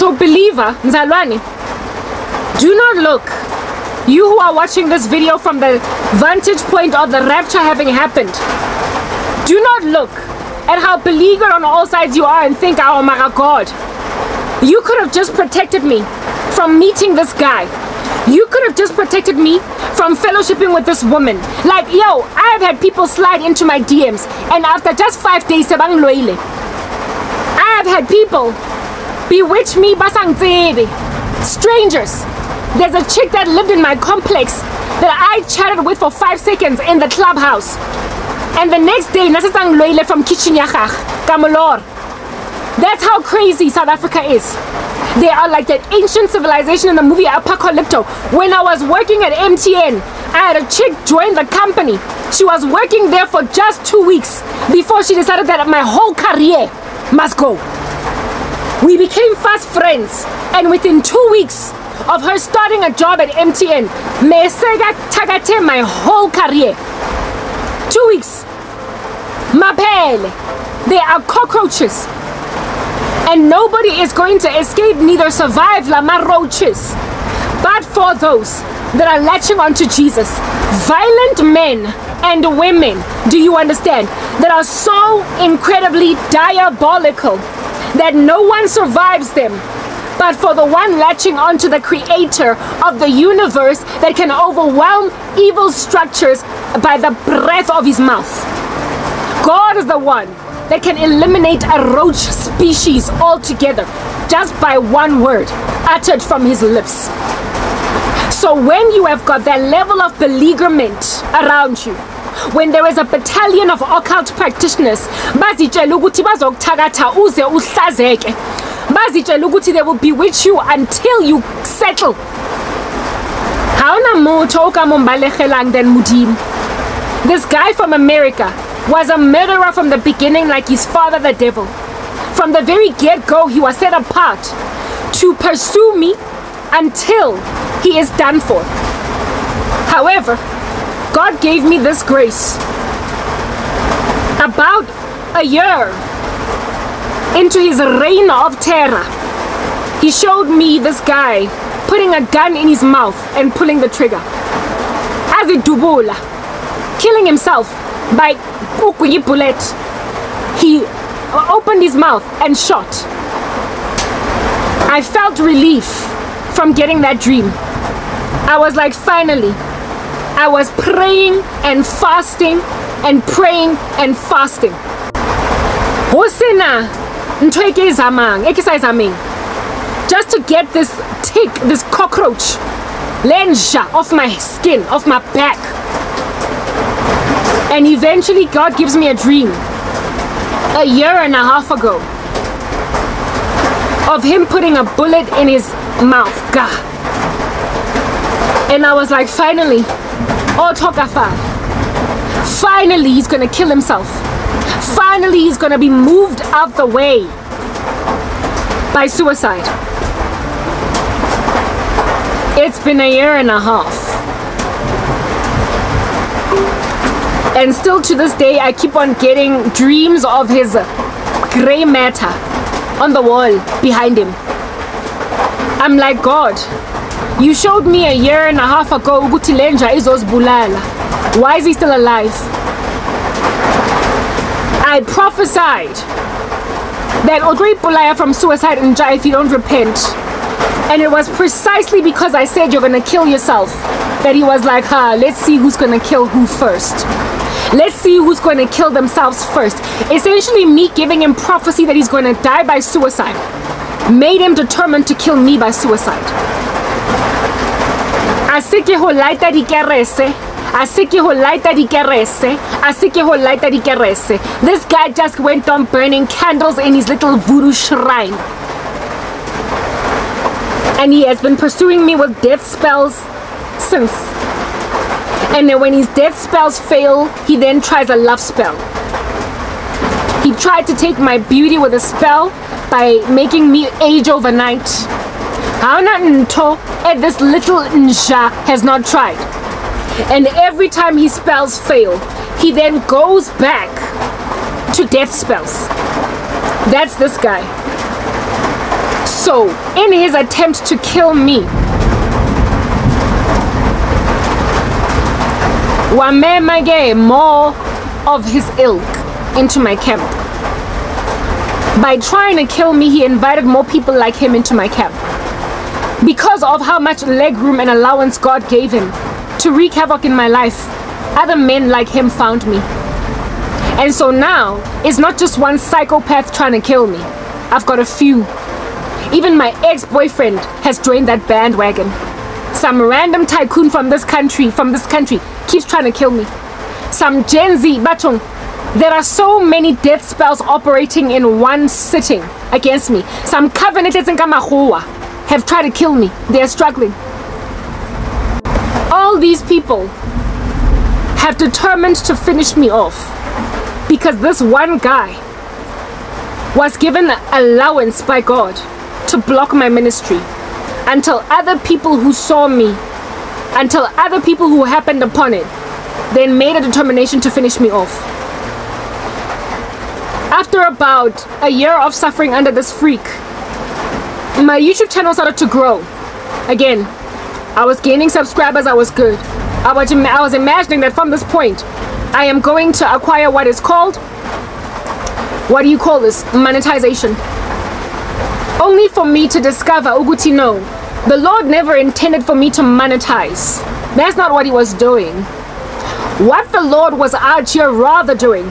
So, believer, Nzalwani, do not look. You who are watching this video from the vantage point of the rapture having happened, do not look at how beleaguered on all sides you are and think, oh my God, you could have just protected me from meeting this guy. You could have just protected me from fellowshipping with this woman. Like, yo, I have had people slide into my DMs, and after just five days. I have had people bewitch me basang Strangers. There's a chick that lived in my complex that I chatted with for five seconds in the clubhouse. And the next day, nasasang loile from Kishinyachach, Kamolor. That's how crazy South Africa is. They are like that ancient civilization in the movie Apocalypto. When I was working at MTN, I had a chick join the company. She was working there for just two weeks before she decided that my whole career must go. We became fast friends, and within two weeks of her starting a job at MTN, Mesega Tagate my whole career. Two weeks. Mapele. They are cockroaches and nobody is going to escape neither survive Lama roaches. But for those that are latching onto Jesus, violent men and women, do you understand, that are so incredibly diabolical that no one survives them but for the one latching onto the creator of the universe that can overwhelm evil structures by the breath of his mouth. God is the one that can eliminate a roach species altogether just by one word uttered from his lips. So when you have got that level of beleaguerment around you, when there is a battalion of occult practitioners bazitshela ukuthi bazokuthakatha uze uhlazeke bazitshela ukuthi they will bewitch you until you settle haona motho o ka mombalegelang than this guy from america was a murderer from the beginning like his father the devil. From the very get-go, he was set apart to pursue me until he is done for. However, God gave me this grace. About a year into his reign of terror, he showed me this guy putting a gun in his mouth and pulling the trigger. As a dubula, killing himself by bullet. He opened his mouth and shot. I felt relief from getting that dream. I was like, finally. I was praying and fasting and praying and fasting. Just to get this tick, this cockroach, lenja off my skin, off my back. And eventually God gives me a dream a year and a half ago of him putting a bullet in his mouth. God. And I was like, finally, Tokafa. Finally, he's gonna kill himself. Finally, he's gonna be moved out the way by suicide. It's been a year and a half. And still to this day, I keep on getting dreams of his gray matter on the wall behind him. I'm like, God, you showed me a year and a half ago ukuthi lenja izosibulala. Why is he still alive? I prophesied that Odri from suicide and die if you don't repent. And it was precisely because I said you're gonna kill yourself that he was like, huh, let's see who's gonna kill who first. Let's see who's going to kill themselves first. Essentially, me giving him prophecy that he's going to die by suicide made him determined to kill me by suicide. Así que holaita di kerese. Así que holaita di kerese. Así que holaita di kerese. This guy just went on burning candles in his little voodoo shrine. And he has been pursuing me with death spells since. And then when his death spells fail, he then tries a love spell. He tried to take my beauty with a spell by making me age overnight. Nto and this little Nsha has not tried. And every time his spells fail, he then goes back to death spells. That's this guy. So, in his attempt to kill me, Wamemage more of his ilk into my camp. By trying to kill me, he invited more people like him into my camp. Because of how much legroom and allowance God gave him to wreak havoc in my life, other men like him found me. And so now, it's not just one psychopath trying to kill me. I've got a few. Even my ex-boyfriend has joined that bandwagon. Some random tycoon from this country, from this country, keeps trying to kill me. Some Gen Z, Batong, there are so many death spells operating in one sitting against me. Some covenanters in Kamahua have tried to kill me. They are struggling. All these people have determined to finish me off because this one guy was given allowance by God to block my ministry until other people who saw me, until other people who happened upon it, then made a determination to finish me off. After about a year of suffering under this freak, my YouTube channel started to grow. Again, I was gaining subscribers, I was good. I was, I was imagining that from this point, I am going to acquire what is called, what do you call this? Monetization. Only for me to discover, Uguti, no, the Lord never intended for me to monetize. That's not what he was doing. What the Lord was out here rather doing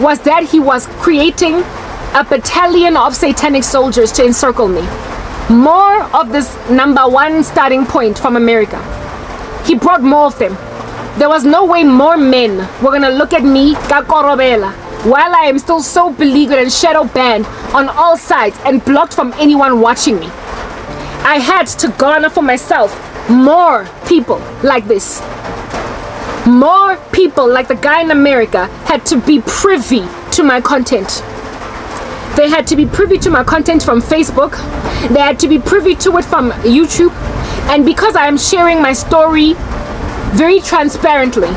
was that he was creating a battalion of satanic soldiers to encircle me. More of this number one starting point from America. He brought more of them. There was no way more men were gonna look at me, Kakorobela, while I am still so beleaguered and shadow banned on all sides and blocked from anyone watching me. I had to garner for myself more people like this. More people like the guy in America had to be privy to my content. They had to be privy to my content from Facebook. They had to be privy to it from YouTube. And because I am sharing my story very transparently,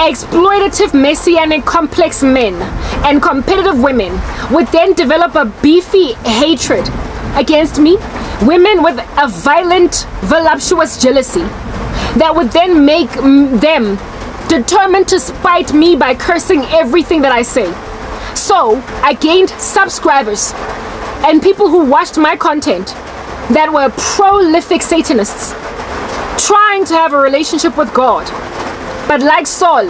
exploitative, messianic, complex men and competitive women would then develop a beefy hatred against me. Women with a violent, voluptuous jealousy that would then make them determined to spite me by cursing everything that I say. So I gained subscribers and people who watched my content that were prolific Satanists trying to have a relationship with God, but like Saul,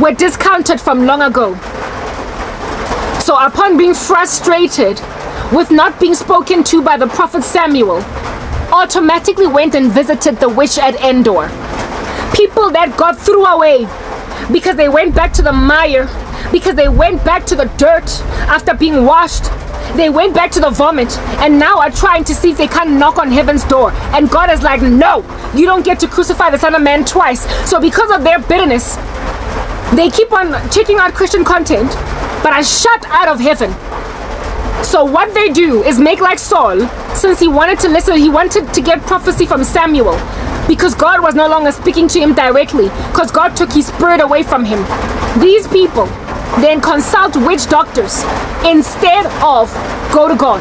were discounted from long ago. So upon being frustrated with not being spoken to by the prophet Samuel, automatically went and visited the witch at Endor. People that got threw away because they went back to the mire, because they went back to the dirt after being washed. They went back to the vomit and now are trying to see if they can knock on heaven's door. And God is like, no, you don't get to crucify the Son of Man twice. So because of their bitterness, they keep on checking out Christian content, but are shut out of heaven. So what they do is make like Saul, since he wanted to listen, he wanted to get prophecy from Samuel, because God was no longer speaking to him directly, because God took his spirit away from him. These people then consult witch doctors instead of go to God.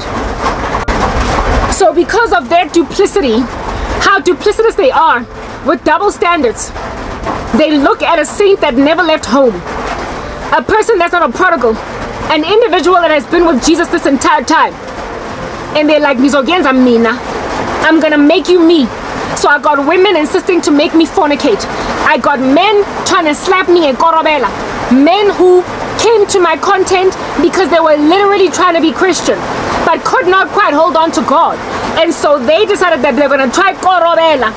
So because of their duplicity, how duplicitous they are with double standards, they look at a saint that never left home, a person that's not a prodigal, an individual that has been with Jesus this entire time. And they're like, Mizogenza Mina, I'm gonna make you me. So I got women insisting to make me fornicate. I got men trying to slap me in Korobela. Men who came to my content because they were literally trying to be Christian, but could not quite hold on to God. And so they decided that they're gonna try Korobela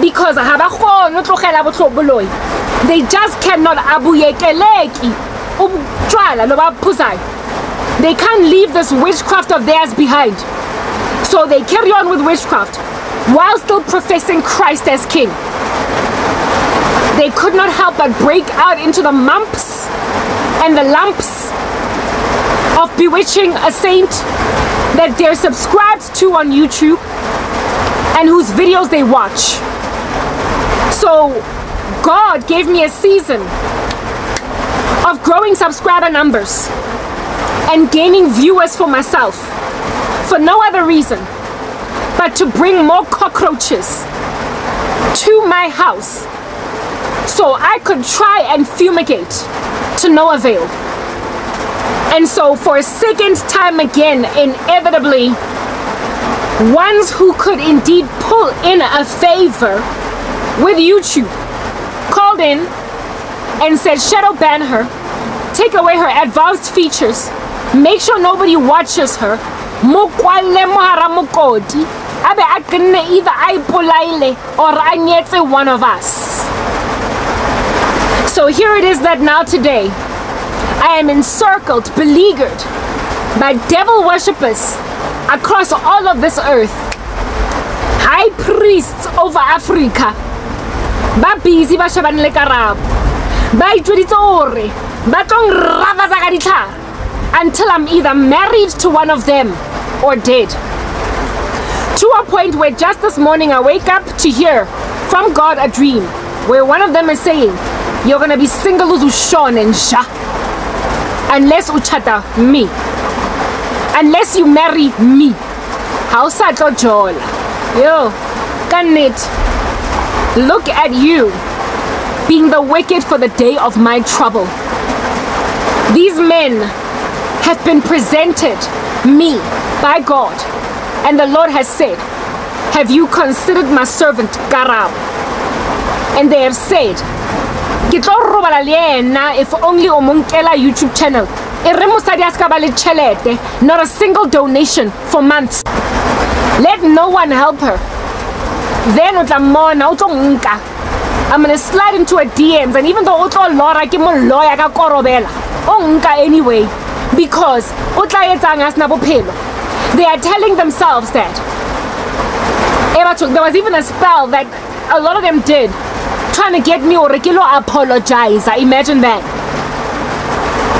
because I have a whole boloi. they just cannot they can't leave this witchcraft of theirs behind. So they carry on with witchcraft while still professing Christ as king. They could not help but break out into the mumps and the lumps of bewitching a saint that they're subscribed to on YouTube and whose videos they watch. So God gave me a season of growing subscriber numbers and gaining viewers for myself for no other reason but to bring more cockroaches to my house so I could try and fumigate to no avail. And so, for a second time again, inevitably, ones who could indeed pull in a favor with YouTube called in and said, shadow ban her, take away her advanced features, make sure nobody watches her, abe a kenne either a ipolaile or a one of us. So here it is that now today, I am encircled, beleaguered by devil worshippers across all of this earth. High priests over Africa. Ba busy ba shebane le karabo. Ba itjweditse hore ba ka ditlhare until I'm either married to one of them or dead. To a point where just this morning I wake up to hear from God a dream where one of them is saying, You're gonna be single Sean and Sha unless uchata me. Unless you marry me. Ha o sa tlo jola. Yo kannete look at you being the wicked for the day of my trouble. These men have been presented me by God and the Lord has said have you considered my servant Garab? And they have said if only o youtube channel not a single donation for months. Let no one help her. Then o tla mmona i'm gonna slide into a dms and even though o tlo lora ke ka korobela o anyway because o tla etsang a they are telling themselves that there was even a spell that a lot of them did trying to get me or apologize. I imagine that.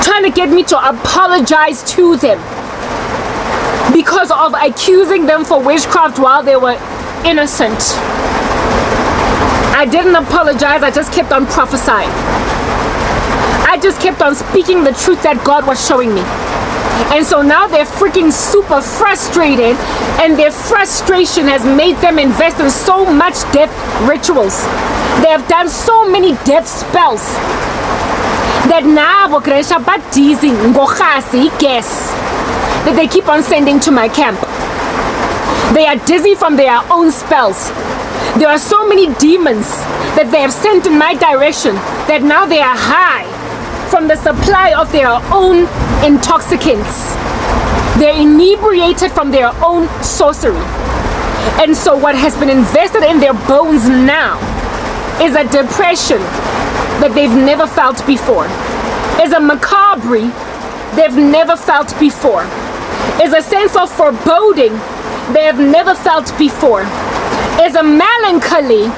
Trying to get me to apologize to them because of accusing them for witchcraft while they were innocent. I didn't apologize, I just kept on prophesying. I just kept on speaking the truth that God was showing me. And so now they're freaking super frustrated, and their frustration has made them invest in so much death rituals. They have done so many death spells that now Bokresha Badizi Ngokhasi guess that they keep on sending to my camp. They are dizzy from their own spells. There are so many demons that they have sent in my direction that now they are high from the supply of their own intoxicants. They're inebriated from their own sorcery. And so what has been invested in their bones now is a depression that they've never felt before. Is a macabre they've never felt before. Is a sense of foreboding they have never felt before. Is a melancholy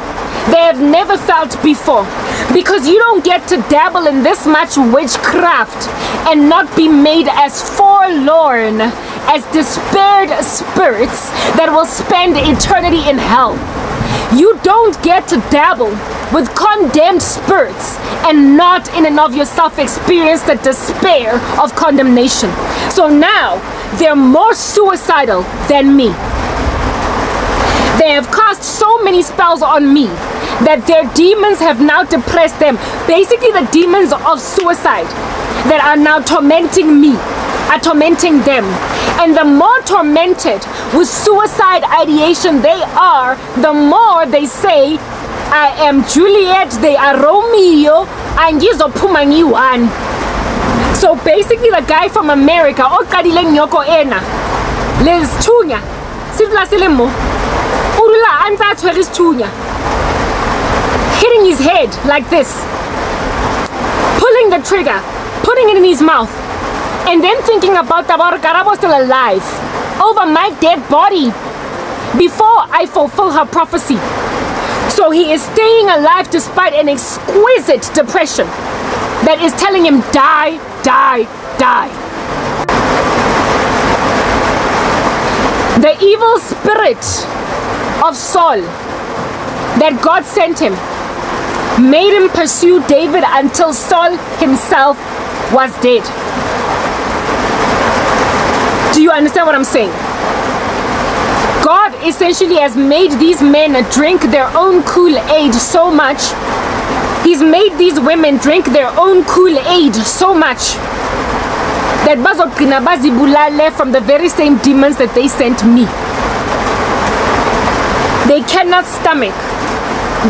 they have never felt before because you don't get to dabble in this much witchcraft and not be made as forlorn as despaired spirits that will spend eternity in hell. You don't get to dabble with condemned spirits and not in and of yourself experience the despair of condemnation. So now they're more suicidal than me. They have cast so many spells on me that their demons have now depressed them. Basically, the demons of suicide that are now tormenting me are tormenting them. And the more tormented with suicide ideation they are, the more they say, I am Juliet, they are Romeo, and one. So basically, the guy from America, Okadile Nyoko Ena, Les Tunya, Sivla Silemo, Urula anta tshweris thunya. His head like this. Pulling the trigger, putting it in his mouth. And then thinking about Tabar Karabo still alive. Over my dead body. Before I fulfill her prophecy. So he is staying alive despite an exquisite depression that is telling him die, die, die. The evil spirit of Saul that God sent him made him pursue David until Saul himself was dead. Do you understand what I'm saying? God essentially has made these men drink their own Kool-Aid so much. He's made these women drink their own Kool-Aid so much that bazogcina bazibulale from the very same demons that they sent me. They cannot stomach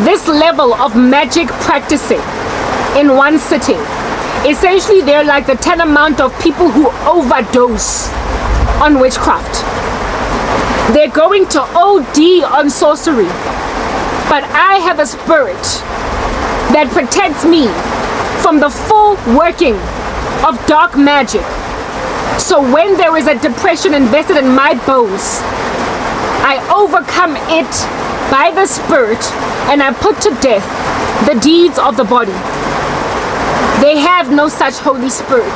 this level of magic practicing in one sitting. Essentially, they're like the tantamount of people who overdose on witchcraft. They're going to OD on sorcery. But I have a spirit that protects me from the full working of dark magic. So when there is a depression invested in my bones, I overcome it by the spirit and I put to death the deeds of the body. They have no such Holy Spirit.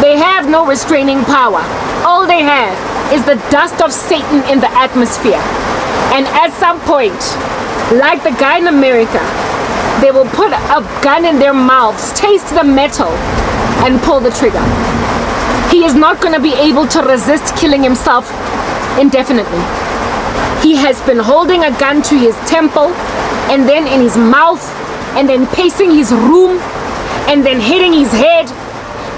They have no restraining power. All they have is the dust of Satan in the atmosphere. And at some point, like the guy in America, they will put a gun in their mouths, taste the metal, and pull the trigger. He is not going to be able to resist killing himself indefinitely. He has been holding a gun to his temple, and then in his mouth, and then pacing his room, and then hitting his head,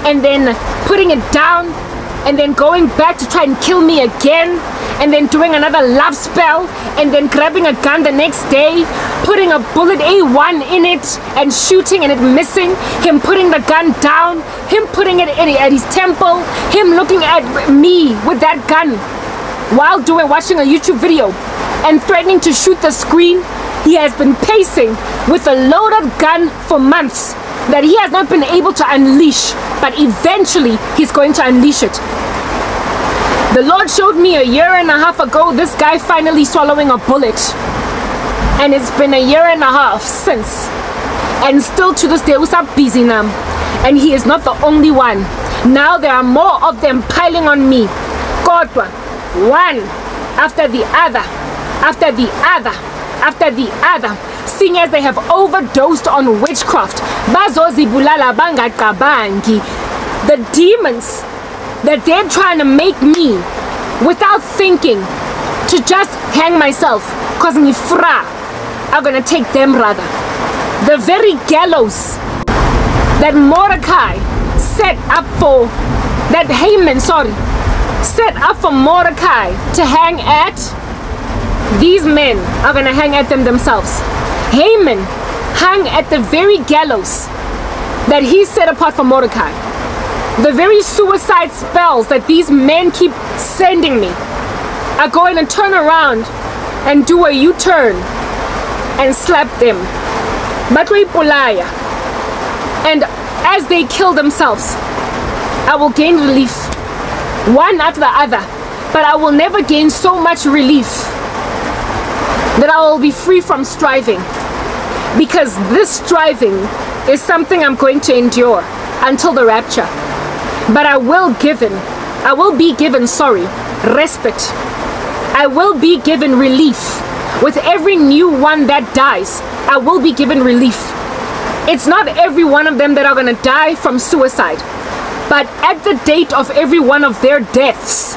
and then putting it down, and then going back to try and kill me again and then doing another love spell and then grabbing a gun the next day putting a bullet A1 in it and shooting and it missing him putting the gun down him putting it at his temple him looking at me with that gun while doing watching a YouTube video and threatening to shoot the screen he has been pacing with a loaded gun for months that he has not been able to unleash, but eventually he's going to unleash it. The Lord showed me a year and a half ago this guy finally swallowing a bullet. And it's been a year and a half since. And still to this day, what's up busy now? And he is not the only one. Now there are more of them piling on me. Kodwa, one after the other, after the other, after the other. Seeing as they have overdosed on witchcraft. The demons that they're trying to make me without thinking to just hang myself cause fra are gonna take them rather the very gallows that Mordecai set up for that Haman sorry set up for Mordecai to hang at these men are gonna hang at them themselves Haman hung at the very gallows that he set apart for Mordecai. The very suicide spells that these men keep sending me are going to turn around and do a U-turn and slap them. And as they kill themselves, I will gain relief. One after the other. But I will never gain so much relief that I will be free from striving because this striving is something I'm going to endure until the rapture. But I will given, I will be given, sorry, respite. I will be given relief. With every new one that dies, I will be given relief. It's not every one of them that are going to die from suicide. But at the date of every one of their deaths,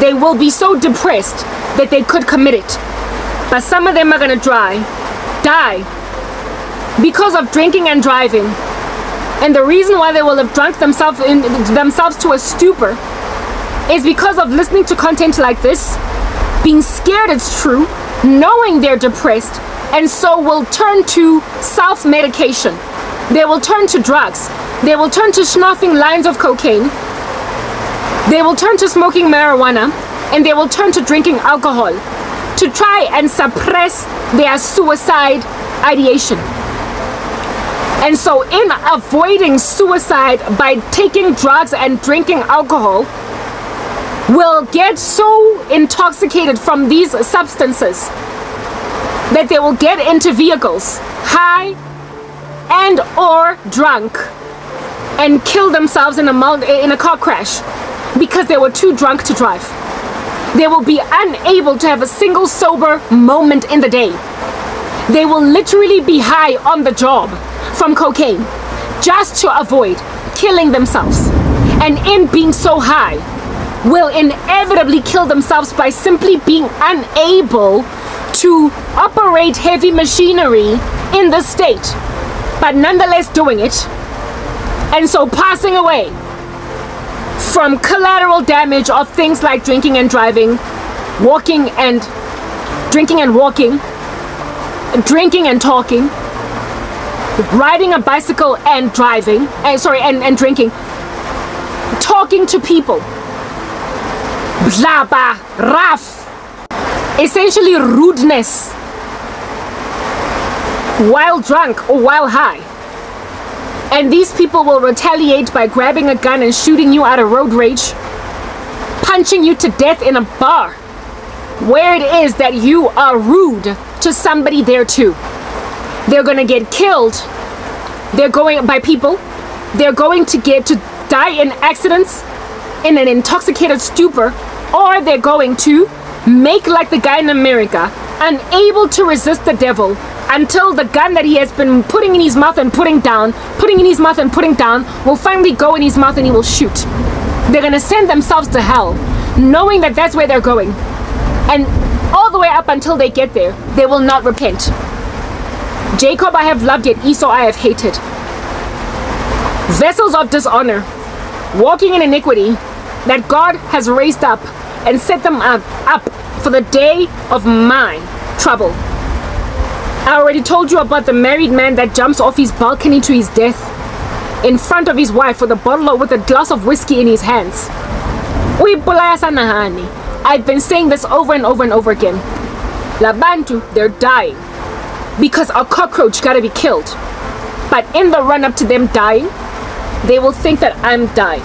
they will be so depressed that they could commit it. But some of them are going to die, die because of drinking and driving. And the reason why they will have drunk themselves in, themselves to a stupor is because of listening to content like this, being scared it's true, knowing they're depressed, and so will turn to self-medication. They will turn to drugs. They will turn to snuffing lines of cocaine. They will turn to smoking marijuana, and they will turn to drinking alcohol to try and suppress their suicide ideation. And so, in avoiding suicide by taking drugs and drinking alcohol, will get so intoxicated from these substances that they will get into vehicles high and or drunk and kill themselves in a in a car crash because they were too drunk to drive. They will be unable to have a single sober moment in the day. They will literally be high on the job from cocaine just to avoid killing themselves. And in being so high, will inevitably kill themselves by simply being unable to operate heavy machinery in the state, but nonetheless doing it, and so passing away from collateral damage of things like drinking and driving, walking and drinking and walking, drinking and talking, riding a bicycle and driving, and sorry, and, and drinking, talking to people, blah blah, rough, essentially rudeness, while drunk or while high. And these people will retaliate by grabbing a gun and shooting you out of road rage, punching you to death in a bar, where it is that you are rude to somebody there too. They're gonna get killed. They're going by people. They're going to get to die in accidents, in an intoxicated stupor, or they're going to make like the guy in America, unable to resist the devil until the gun that he has been putting in his mouth and putting down, putting in his mouth and putting down, will finally go in his mouth and he will shoot. They're gonna send themselves to hell, knowing that that's where they're going. And all the way up until they get there, they will not repent. Jacob I have loved, yet Esau I have hated. Vessels of dishonor, walking in iniquity, that God has raised up and set them up, up for the day of my trouble. I already told you about the married man that jumps off his balcony to his death in front of his wife with a bottle with a glass of whiskey in his hands. I've been saying this over and over and over again. Labantu, they're dying because a cockroach gotta be killed. But in the run up to them dying, they will think that I'm dying.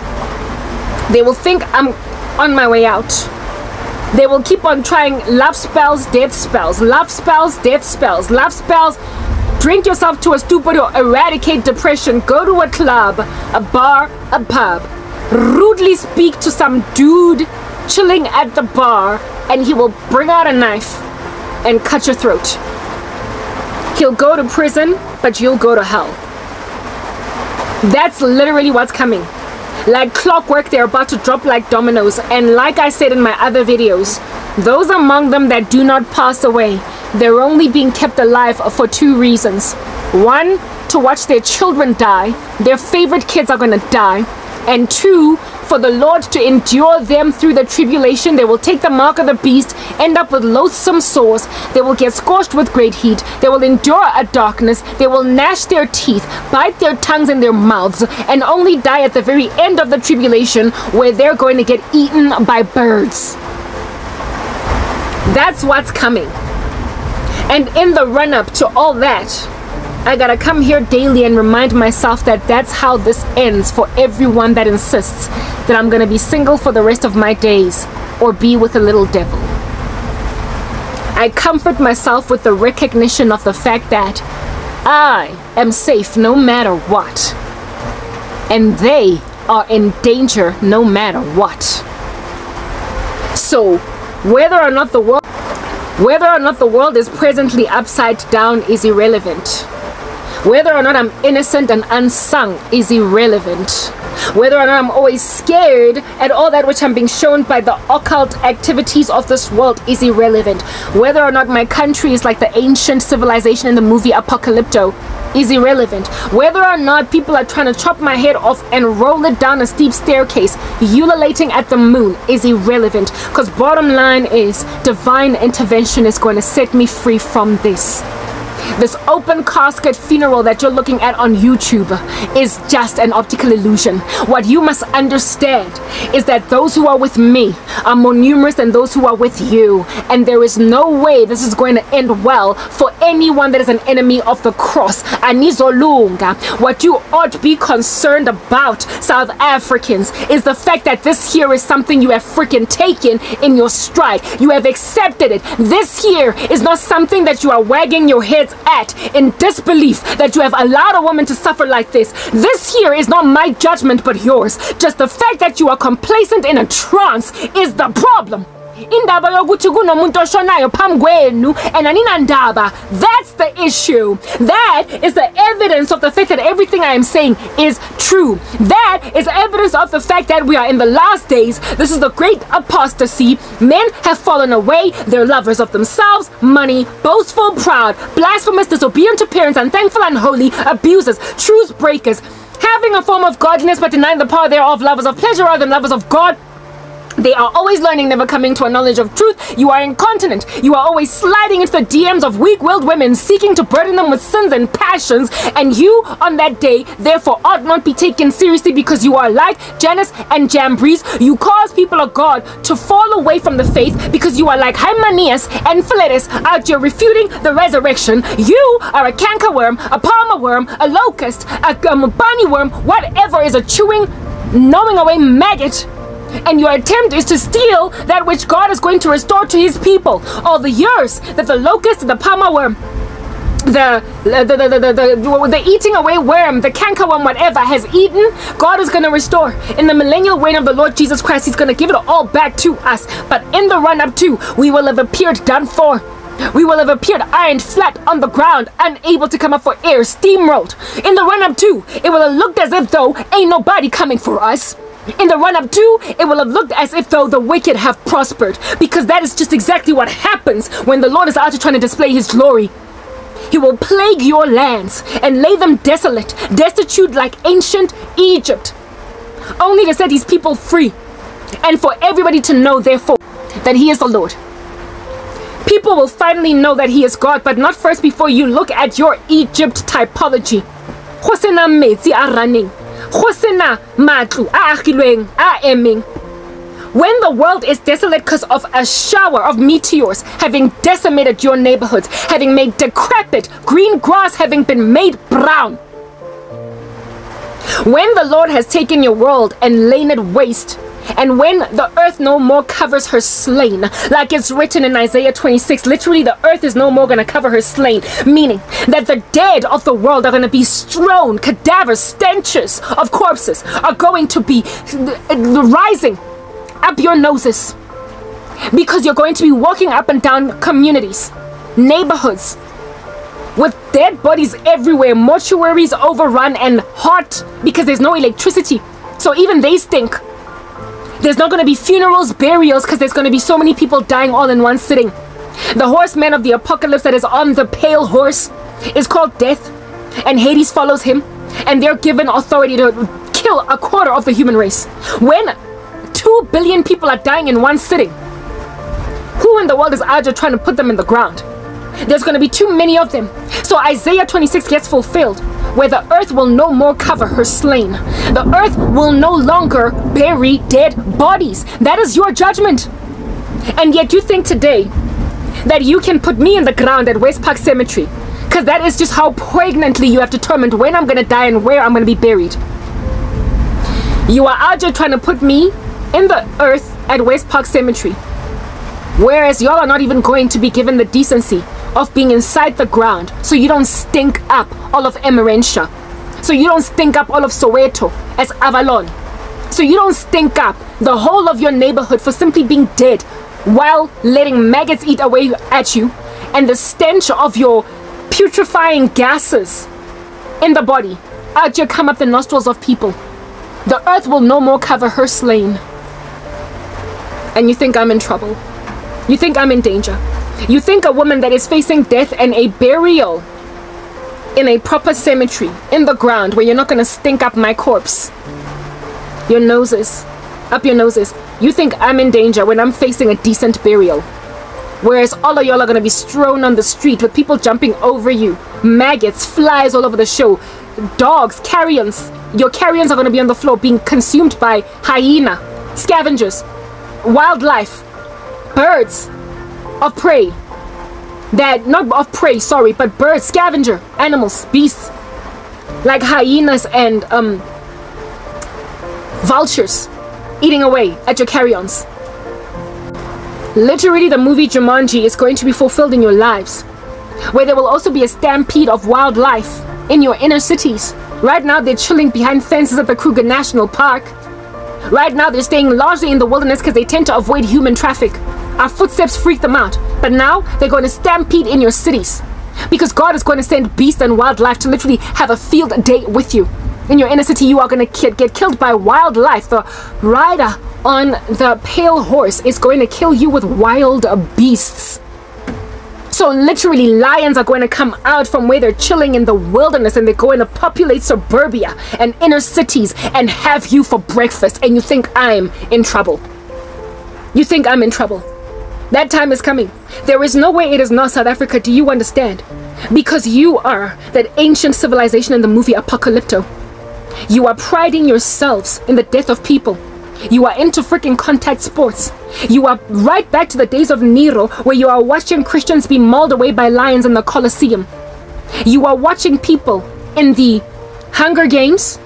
They will think I'm on my way out. They will keep on trying love spells, death spells, love spells, death spells, love spells. Drink yourself to a stupid or eradicate depression. Go to a club, a bar, a pub. Rudely speak to some dude chilling at the bar, and he will bring out a knife and cut your throat. He'll go to prison, but you'll go to hell. That's literally what's coming. Like clockwork, they're about to drop like dominoes. And like I said in my other videos, those among them that do not pass away, they're only being kept alive for two reasons. One, to watch their children die. Their favorite kids are going to die. And two, for the Lord to endure them through the tribulation. They will take the mark of the beast, end up with loathsome sores. They will get scorched with great heat. They will endure a darkness. They will gnash their teeth, bite their tongues in their mouths, and only die at the very end of the tribulation where they're going to get eaten by birds. That's what's coming. And in the run up to all that, I gotta come here daily and remind myself that that's how this ends for everyone that insists that I'm gonna be single for the rest of my days or be with a little devil. I comfort myself with the recognition of the fact that I am safe no matter what, and they are in danger no matter what. So, whether or not the world whether or not the world is presently upside down is irrelevant. Whether or not I'm innocent and unsung is irrelevant. Whether or not I'm always scared at all that which I'm being shown by the occult activities of this world is irrelevant. Whether or not my country is like the ancient civilization in the movie Apocalypto is irrelevant. Whether or not people are trying to chop my head off and roll it down a steep staircase, ululating at the moon is irrelevant. Because bottom line is, divine intervention is going to set me free from this. This open casket funeral that you're looking at on YouTube is just an optical illusion. What you must understand is that those who are with me are more numerous than those who are with you. And there is no way this is going to end well for anyone that is an enemy of the cross. Anizolunga. What you ought to be concerned about, South Africans, is the fact that this here is something you have freaking taken in your stride. You have accepted it. This here is not something that you are wagging your heads at in disbelief that you have allowed a woman to suffer like this. This here is not my judgment but yours. Just the fact that you are complacent in a trance is the problem. Indaba yokuthi kunomuntu oshonayo phambi kwenu and aninandaba. That's the issue. That is the evidence of the fact that everything i am saying is true. That is evidence of the fact that we are in the last days. This is the great apostasy. Men have fallen away. They're lovers of themselves. Money boastful proud blasphemous disobedient to parents unthankful unholy abusers truth breakers. Having a form of godliness but denying the power thereof lovers of pleasure rather than lovers of god they are always learning, never coming to a knowledge of truth. You are incontinent. You are always sliding into the DMs of weak willed women, seeking to burden them with sins and passions. And you, on that day, therefore, ought not be taken seriously because you are like Jannes and Jambres. You cause people of God to fall away from the faith because you are like Hymenaeus and Philetus out here refuting the resurrection. You are a cankerworm, a palmer worm, a locust, a, um, a bunny worm, whatever is a chewing, gnawing away maggot and your attempt is to steal that which God is going to restore to his people. All the years that the locust, the palmer worm, the the, the, the, the, eating away worm, the cankerworm, whatever has eaten, God is going to restore. In the millennial reign of the Lord Jesus Christ, He's going to give it all back to us. But in the run up to, we will have appeared done for. We will have appeared ironed flat on the ground, unable to come up for air, steamrolled. In the run up to, it will have looked as if though ain't nobody coming for us. In the run up to, it will have looked as if though the wicked have prospered, because that is just exactly what happens when the Lord is out trying to display his glory. He will plague your lands and lay them desolate, destitute like ancient Egypt, only to set his people free, and for everybody to know, therefore, that he is the Lord. People will finally know that he is God, but not first before you look at your Egypt typology. Go sena running. A agilweng, a emeng. When the world is desolate because of a shower of meteors having decimated your neighborhoods, having made decrepit green grass having been made brown. When the Lord has taken your world and lain it waste, and when the earth no more covers her slain, like it's written in Isaiah 26, literally the earth is no more going to cover her slain, meaning that the dead of the world are going to be strewn, cadavers, stenches of corpses are going to be uh, rising up your noses because you're going to be walking up and down communities, neighborhoods, with dead bodies everywhere, mortuaries overrun and hot because there's no electricity. So even they stink. There's not going to be funerals, burials, because there's going to be so many people dying all in one sitting. The horseman of the apocalypse that is on the pale horse is called Death, and Hades follows him, and they're given authority to kill a quarter of the human race. When two billion people are dying in one sitting, who in the world is Aja trying to put them in the ground? There's going to be too many of them. So Isaiah 26 gets fulfilled, where the earth will no more cover her slain. The earth will no longer bury dead bodies. That is your judgment. And yet you think today that you can put me in the ground at West Park Cemetery. Because that is just how poignantly you have determined when I'm going to die and where I'm going to be buried. You are out there trying to put me in the earth at West Park Cemetery. Whereas y'all are not even going to be given the decency of being inside the ground so you don't stink up all of Emmarentia. So you don't stink up all of Soweto as Avalon. So you don't stink up the whole of your neighborhood for simply being dead while letting maggots eat away at you and the stench of your putrefying gases in the body out here come up the nostrils of people. The earth will no more cover her slain. And you think I'm in trouble. You think I'm in danger. You think a woman that is facing death and a burial in a proper cemetery in the ground where you're not gonna stink up my corpse. Your noses, up your noses. You think I'm in danger when I'm facing a decent burial. Whereas all of y'all are gonna be strewn on the street with people jumping over you, maggots, flies all over the show, dogs, carrions. Your carrions are gonna be on the floor being consumed by hyena, scavengers, wildlife, birds of prey. That not of prey sorry but birds scavenger animals beasts like hyenas and um vultures eating away at your carry-ons. Literally the movie Jumanji is going to be fulfilled in your lives where there will also be a stampede of wildlife in your inner cities. Right now they're chilling behind fences at the Kruger National Park. Right now they're staying largely in the wilderness because they tend to avoid human traffic Our footsteps freak them out. But now they're going to stampede in your cities. Because God is going to send beasts and wildlife to literally have a field day with you. In your inner city, you are going to get killed by wildlife. The rider on the pale horse is going to kill you with wild beasts. So literally lions are going to come out from where they're chilling in the wilderness and they're going to populate suburbia and inner cities and have you for breakfast and you think I'm in trouble. You think I'm in trouble. That time is coming. There is no way it is not South Africa. Do you understand? Because you are that ancient civilization in the movie Apocalypto. You are priding yourselves in the death of people. You are into freaking contact sports. You are right back to the days of Nero where you are watching Christians be mauled away by lions in the Colosseum. You are watching people in the Hunger Games,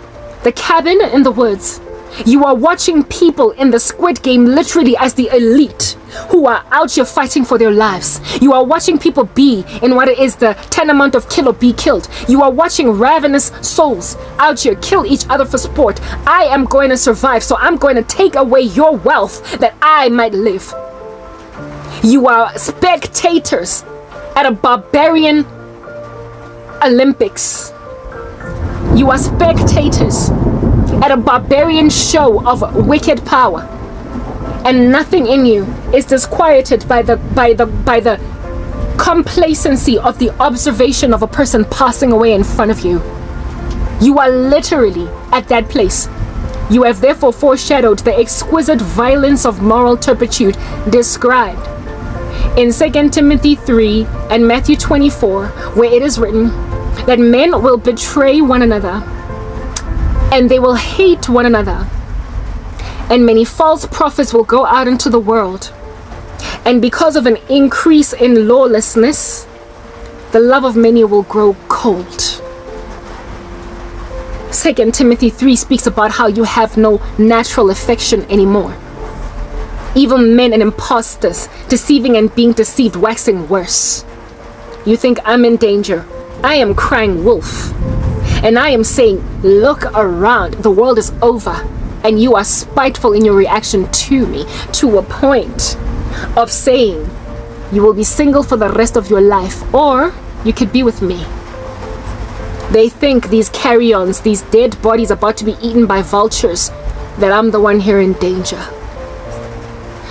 the cabin in the woods, you are watching people in the Squid Game literally as the elite who are out here fighting for their lives. You are watching people be in what it is the tenement of kill or be killed. You are watching ravenous souls out here kill each other for sport. I am going to survive, so I'm going to take away your wealth that I might live. You are spectators at a barbarian Olympics. You are spectators at a barbarian show of wicked power. And nothing in you is disquieted by the by the by the complacency of the observation of a person passing away in front of you. You are literally at that place. You have therefore foreshadowed the exquisite violence of moral turpitude described in 2 Timothy 3 and Matthew 24 where it is written that men will betray one another and they will hate one another. And many false prophets will go out into the world. And because of an increase in lawlessness, the love of many will grow cold. Second Timothy 3 speaks about how you have no natural affection anymore. Evil men and impostors, deceiving and being deceived, waxing worse. You think I'm in danger. I am crying wolf. And I am saying, look around. The world is over. And you are spiteful in your reaction to me to a point of saying you will be single for the rest of your life or you could be with me. They think these carry-ons, these dead bodies about to be eaten by vultures, that I'm the one here in danger.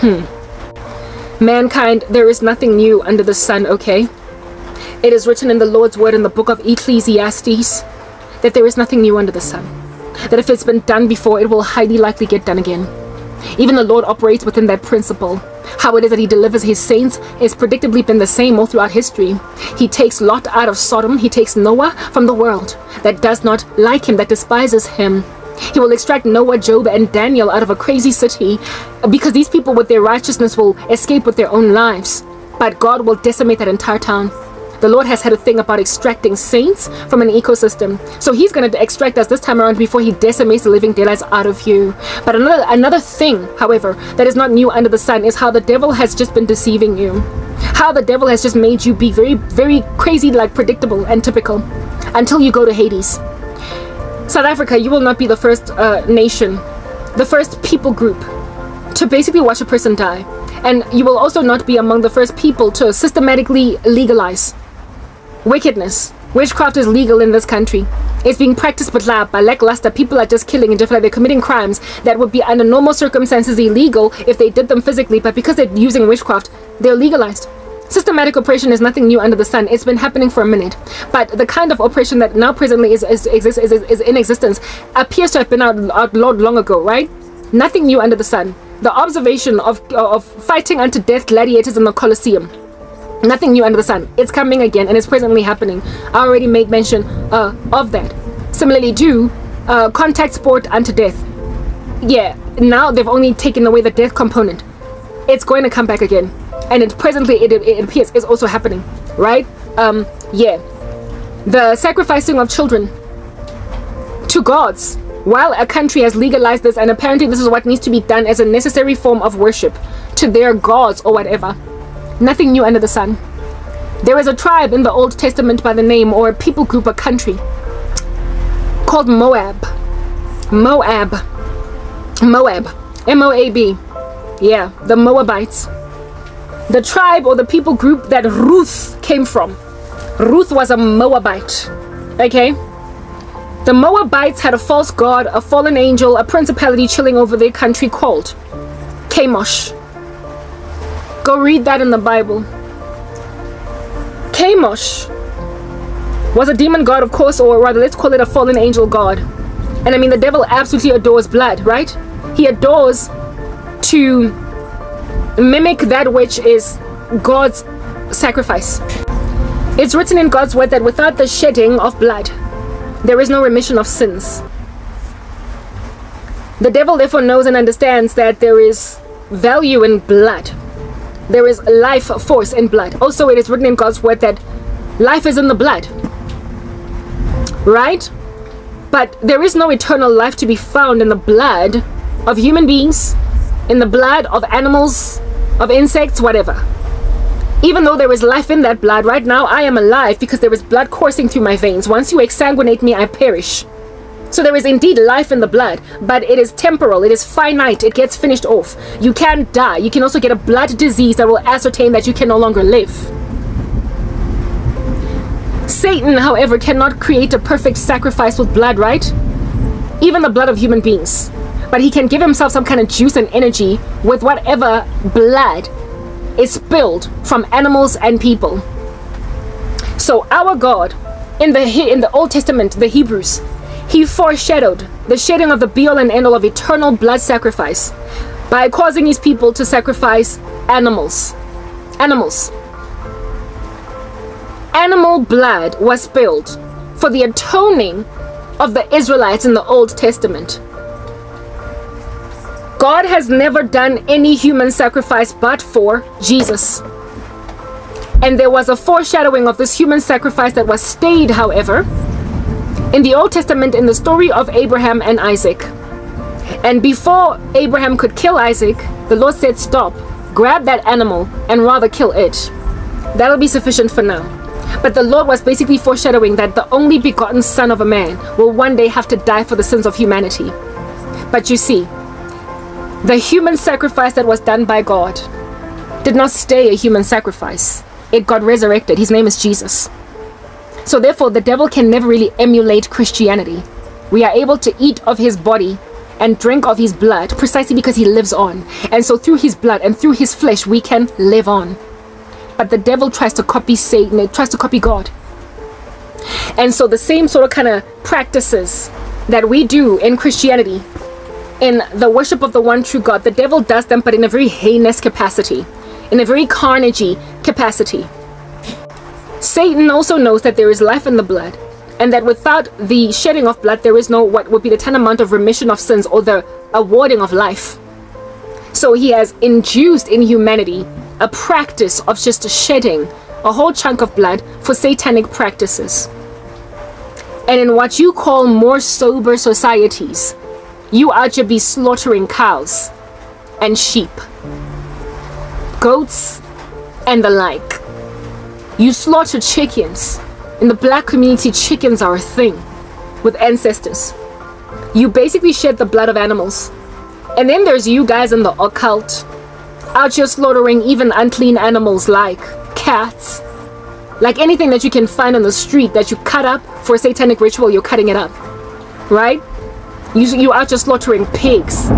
Hmm. Mankind, there is nothing new under the sun, okay? It is written in the Lord's word in the book of Ecclesiastes that there is nothing new under the sun. That if it's been done before, it will highly likely get done again. Even the Lord operates within that principle. How it is that he delivers his saints has predictably been the same all throughout history. He takes Lot out of Sodom, he takes Noah from the world that does not like him, that despises him. He will extract Noah, Job, and Daniel out of a crazy city because these people with their righteousness will escape with their own lives. But God will decimate that entire town. The Lord has had a thing about extracting saints from an ecosystem. So he's going to extract us this time around before he decimates the living daylights out of you. But another, another thing, however, that is not new under the sun is how the devil has just been deceiving you. How the devil has just made you be very, very crazy, like predictable and typical until you go to Hades. South Africa, you will not be the first uh, nation, the first people group to basically watch a person die. And you will also not be among the first people to systematically legalize Wickedness. Witchcraft is legal in this country. It's being practiced but by lackluster. People are just killing and just like they're committing crimes that would be under normal circumstances illegal if they did them physically, but because they're using witchcraft, they're legalized. Systematic oppression is nothing new under the sun. It's been happening for a minute. But the kind of oppression that now presently is, is, is, is, is in existence appears to have been outlawed long ago, right? Nothing new under the sun. The observation of, of fighting unto death gladiators in the Colosseum Nothing new under the sun. It's coming again and it's presently happening. I already made mention uh, of that. Similarly to uh, contact sport unto death. Yeah, now they've only taken away the death component. It's going to come back again. And it presently it, it appears is also happening. Right? Um, yeah. The sacrificing of children to gods while a country has legalized this and apparently this is what needs to be done as a necessary form of worship to their gods or whatever Nothing new under the sun. There is a tribe in the Old Testament by the name, or people group, or country, called Moab. Moab. Moab. M-O-A-B. Yeah, the Moabites. the tribe or the people group that Ruth came from. Ruth was a Moabite. Okay? The Moabites had a false god, a fallen angel, a principality chilling over their country called Chemosh. Go read that in the Bible. Chemosh was a demon god, of course, or rather, let's call it a fallen angel god. And I mean, the devil absolutely adores blood, right? He adores to mimic that which is God's sacrifice. It's written in God's word that without the shedding of blood, there is no remission of sins. The devil therefore knows and understands that there is value in blood. There is life force in blood. Also, it is written in God's word that life is in the blood. Right? But there is no eternal life to be found in the blood of human beings, in the blood of animals, of insects, whatever. Even though there is life in that blood, right now I am alive because there is blood coursing through my veins. Once you exsanguinate me, I perish. So there is indeed life in the blood, but it is temporal, it is finite, it gets finished off. You can die. You can also get a blood disease that will ascertain that you can no longer live. Satan, however, cannot create a perfect sacrifice with blood, right? Even the blood of human beings. But he can give himself some kind of juice and energy with whatever blood is spilled from animals and people. So our God, in the in the Old Testament, the Hebrews, he foreshadowed the shedding of the be all and end all of eternal blood sacrifice by causing his people to sacrifice animals. Animals. Animal blood was spilled for the atoning of the Israelites in the Old Testament. God has never done any human sacrifice but for Jesus. And there was a foreshadowing of this human sacrifice that was stayed, however, in the Old Testament in the story of Abraham and Isaac. And before Abraham could kill Isaac, the Lord said, Stop, grab that animal and rather kill it. That'll be sufficient for now. But the Lord was basically foreshadowing that the only begotten Son of a man will one day have to die for the sins of humanity. But you see, the human sacrifice that was done by God did not stay a human sacrifice. It got resurrected. His name is Jesus. So therefore, the devil can never really emulate Christianity. We are able to eat of his body and drink of his blood precisely because he lives on. And so through his blood and through his flesh, we can live on. But the devil tries to copy Satan, it tries to copy God. And so the same sort of kind of practices that we do in Christianity in the worship of the one true God, the devil does them, but in a very heinous capacity, in a very carnagey capacity. Satan also knows that there is life in the blood, and that without the shedding of blood, there is no what would be the tenement of remission of sins or the awarding of life. So he has induced in humanity a practice of just shedding a whole chunk of blood for satanic practices. And in what you call more sober societies, you are to be slaughtering cows and sheep, goats, and the like. You slaughter chickens. In the black community, chickens are a thing with ancestors. You basically shed the blood of animals. And then there's you guys in the occult, out here slaughtering even unclean animals like cats, like anything that you can find on the street that you cut up for a satanic ritual, you're cutting it up, right? You, you are just slaughtering pigs.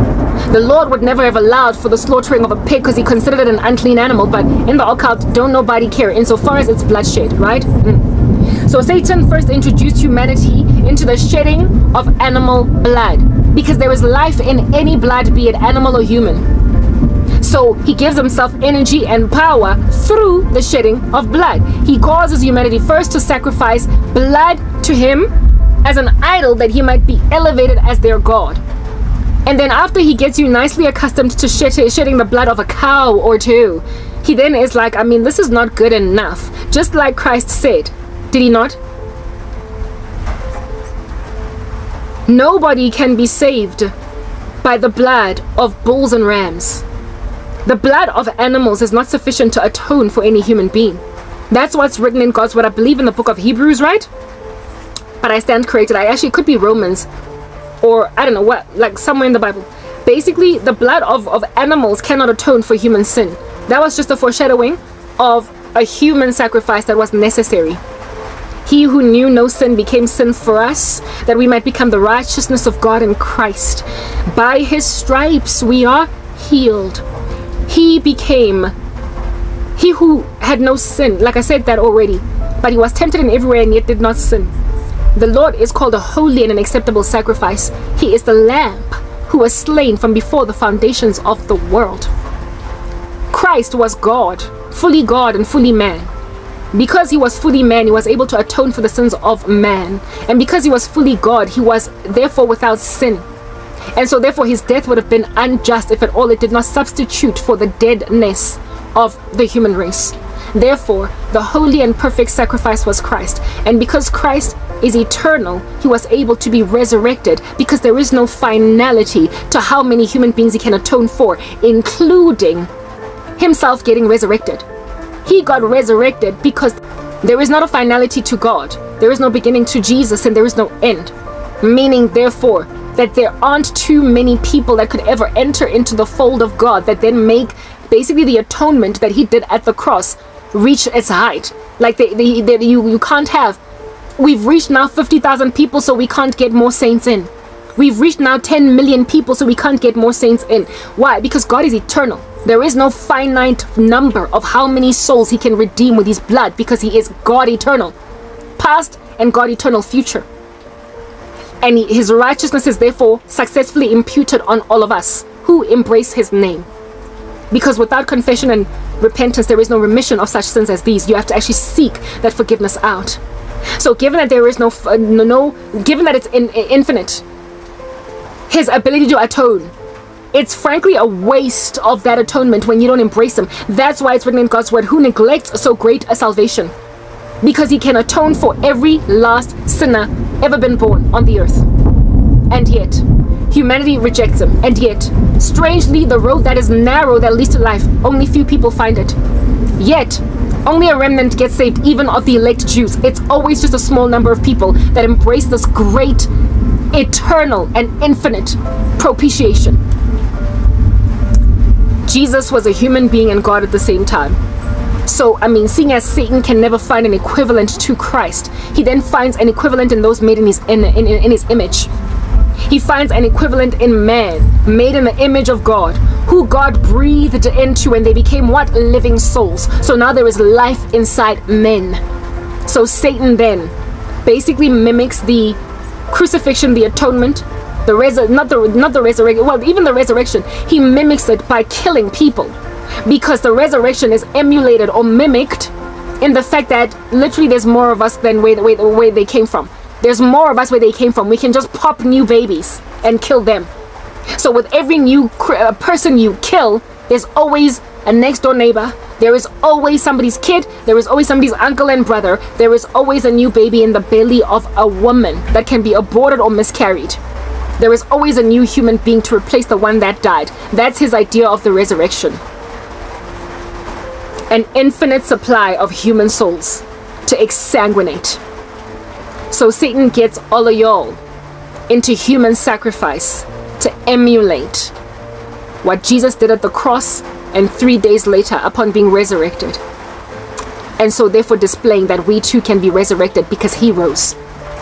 The Lord would never have allowed for the slaughtering of a pig because he considered it an unclean animal, but in the occult, don't nobody care insofar as it's bloodshed, right? Mm. So Satan first introduced humanity into the shedding of animal blood because there is life in any blood, be it animal or human. So he gives himself energy and power through the shedding of blood. He causes humanity first to sacrifice blood to him as an idol that he might be elevated as their god. And then after he gets you nicely accustomed to shedding the blood of a cow or two, he then is like, I mean, this is not good enough. Just like Christ said, did he not? Nobody can be saved by the blood of bulls and rams. The blood of animals is not sufficient to atone for any human being. That's what's written in God's word, I believe in the book of Hebrews, right? but I stand corrected. I actually could be Romans or I don't know what, like somewhere in the Bible. Basically, the blood of, of animals cannot atone for human sin. That was just a foreshadowing of a human sacrifice that was necessary. He who knew no sin became sin for us, that we might become the righteousness of God in Christ. By his stripes we are healed. He became he who had no sin, like I said that already, but he was tempted in every way and yet did not sin. The Lord is called a holy and an acceptable sacrifice. He is the Lamb who was slain from before the foundations of the world. Christ was God, fully God and fully man. Because he was fully man, he was able to atone for the sins of man. And because he was fully God, he was therefore without sin. And so therefore his death would have been unjust if at all it did not substitute for the deadness of the human race. Therefore, the holy and perfect sacrifice was Christ. And because Christ is eternal, he was able to be resurrected because there is no finality to how many human beings he can atone for, including himself getting resurrected. He got resurrected because there is not a finality to God. There is no beginning to Jesus and there is no end. Meaning, therefore, that there aren't too many people that could ever enter into the fold of God that then make basically the atonement that he did at the cross reach its height. Like they, they, they, you, you can't have. We've reached now 50,000 people, so we can't get more saints in. We've reached now 10 million people, so we can't get more saints in. Why? Because God is eternal. There is no finite number of how many souls he can redeem with his blood because he is God eternal, past and God eternal future. And his righteousness is therefore successfully imputed on all of us who embrace his name. Because without confession and repentance, there is no remission of such sins as these. You have to actually seek that forgiveness out. So, given that there is no, uh, no, no given that it's in, infinite, his ability to atone, it's frankly a waste of that atonement when you don't embrace him. That's why it's written in God's word, who neglects so great a salvation? Because he can atone for every last sinner ever been born on the earth. And yet, humanity rejects him. And yet, strangely, the road that is narrow that leads to life, only few people find it. Yet, only a remnant gets saved, even of the elect Jews. It's always just a small number of people that embrace this great, eternal, and infinite propitiation. Jesus was a human being and God at the same time. So, I mean, seeing as Satan can never find an equivalent to Christ, he then finds an equivalent in those made in his in, in, in his image. He finds an equivalent in man, made in the image of God, who God breathed into and they became what? Living souls. So now there is life inside men. So Satan then basically mimics the crucifixion, the atonement, the res not the not the resurrection, well even the resurrection. He mimics it by killing people. Because the resurrection is emulated or mimicked in the fact that literally there's more of us than where, where, where they came from. There's more of us where they came from. We can just pop new babies and kill them. So with every new uh, person you kill, there's always a next door neighbor. There is always somebody's kid. There is always somebody's uncle and brother. There is always a new baby in the belly of a woman that can be aborted or miscarried. There is always a new human being to replace the one that died. That's his idea of the resurrection. An infinite supply of human souls to exsanguinate. So Satan gets all of y'all into human sacrifice to emulate what Jesus did at the cross and three days later upon being resurrected. And so therefore displaying that we too can be resurrected because he rose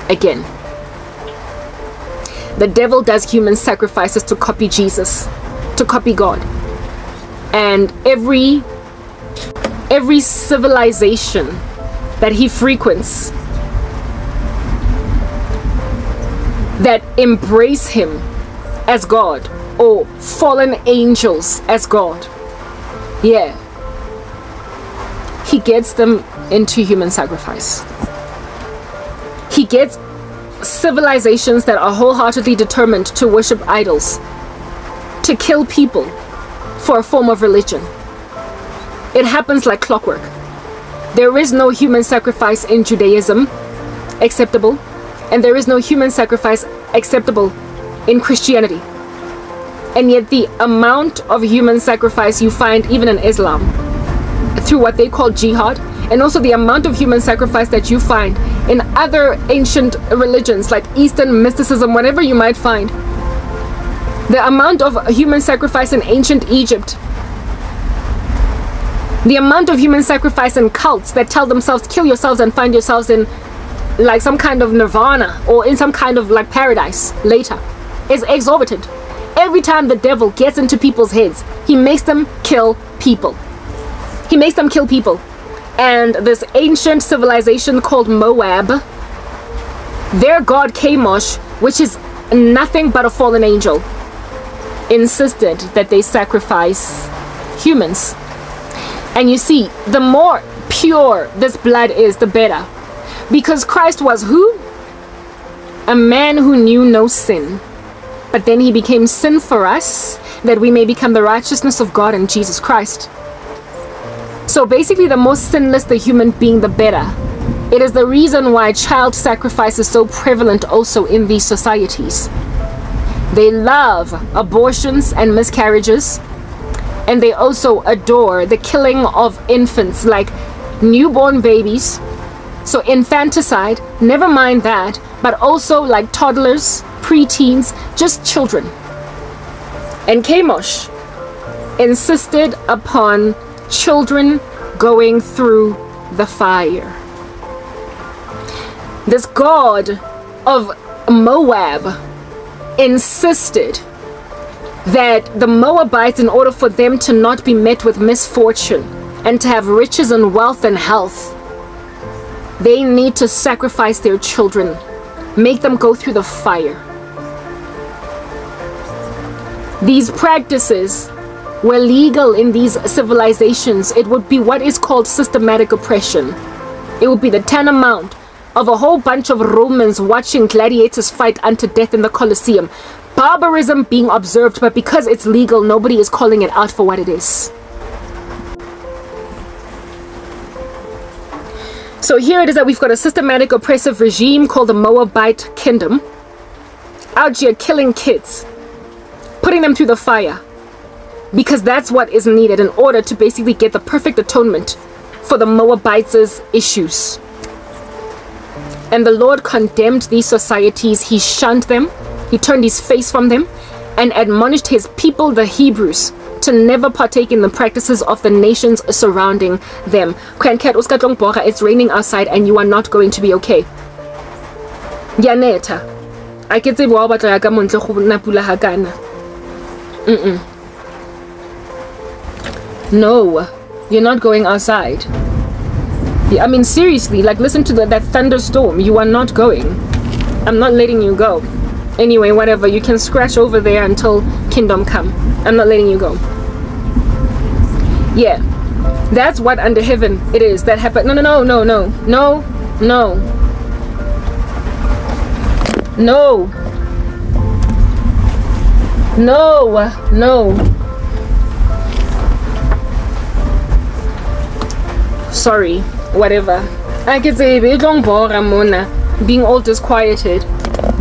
again. The devil does human sacrifices to copy Jesus, to copy God. And every every civilization that he frequents that embrace him as God or fallen angels as God. Yeah. He gets them into human sacrifice. He gets civilizations that are wholeheartedly determined to worship idols, to kill people for a form of religion. It happens like clockwork. There is no human sacrifice in Judaism acceptable and there is no human sacrifice acceptable in Christianity. And yet, the amount of human sacrifice you find even in Islam through what they call jihad, and also the amount of human sacrifice that you find in other ancient religions like Eastern mysticism, whatever you might find. The amount of human sacrifice in ancient Egypt The amount of human sacrifice and cults that tell themselves kill yourselves and find yourselves in like some kind of nirvana or in some kind of like paradise later is exorbitant. Every time the devil gets into people's heads, he makes them kill people. He makes them kill people. And this ancient civilization called Moab, their god Chemosh, which is nothing but a fallen angel, insisted that they sacrifice humans. And you see, the more pure this blood is, the better. Because Christ was who? A man who knew no sin. But then he became sin for us, that we may become the righteousness of God in Jesus Christ. So basically, the more sinless the human being, the better. It is the reason why child sacrifice is so prevalent also in these societies. They love abortions and miscarriages and they also adore the killing of infants like newborn babies so infanticide never mind that but also like toddlers preteens just children. And Chemosh insisted upon children going through the fire. This god of Moab insisted that the Moabites, in order for them to not be met with misfortune and to have riches and wealth and health, they need to sacrifice their children, make them go through the fire. These practices were legal in these civilizations. It would be what is called systematic oppression. It would be the tantamount of a whole bunch of Romans watching gladiators fight unto death in the Colosseum barbarism being observed, but because it's legal, nobody is calling it out for what it is. So here it is that we've got a systematic oppressive regime called the Moabite Kingdom. Out here killing kids, putting them through the fire, because that's what is needed in order to basically get the perfect atonement for the Moabites' issues. And the Lord condemned these societies, He shunned them, he turned his face from them and admonished his people, the Hebrews, to never partake in the practices of the nations surrounding them. It's raining outside and you are not going to be okay. Yaneta. I can say wa batla ka montle go nna pula ha kana. Mm. No, you're not going outside. I mean seriously, like listen to the, that thunderstorm. You are not going. I'm not letting you go. Anyway, whatever. You can scratch over there until kingdom come. I'm not letting you go. Yeah. That's what under heaven it is that happened. No, no, no, no, no. No, no. No. No. No. Sorry. Whatever. I could say, being all disquieted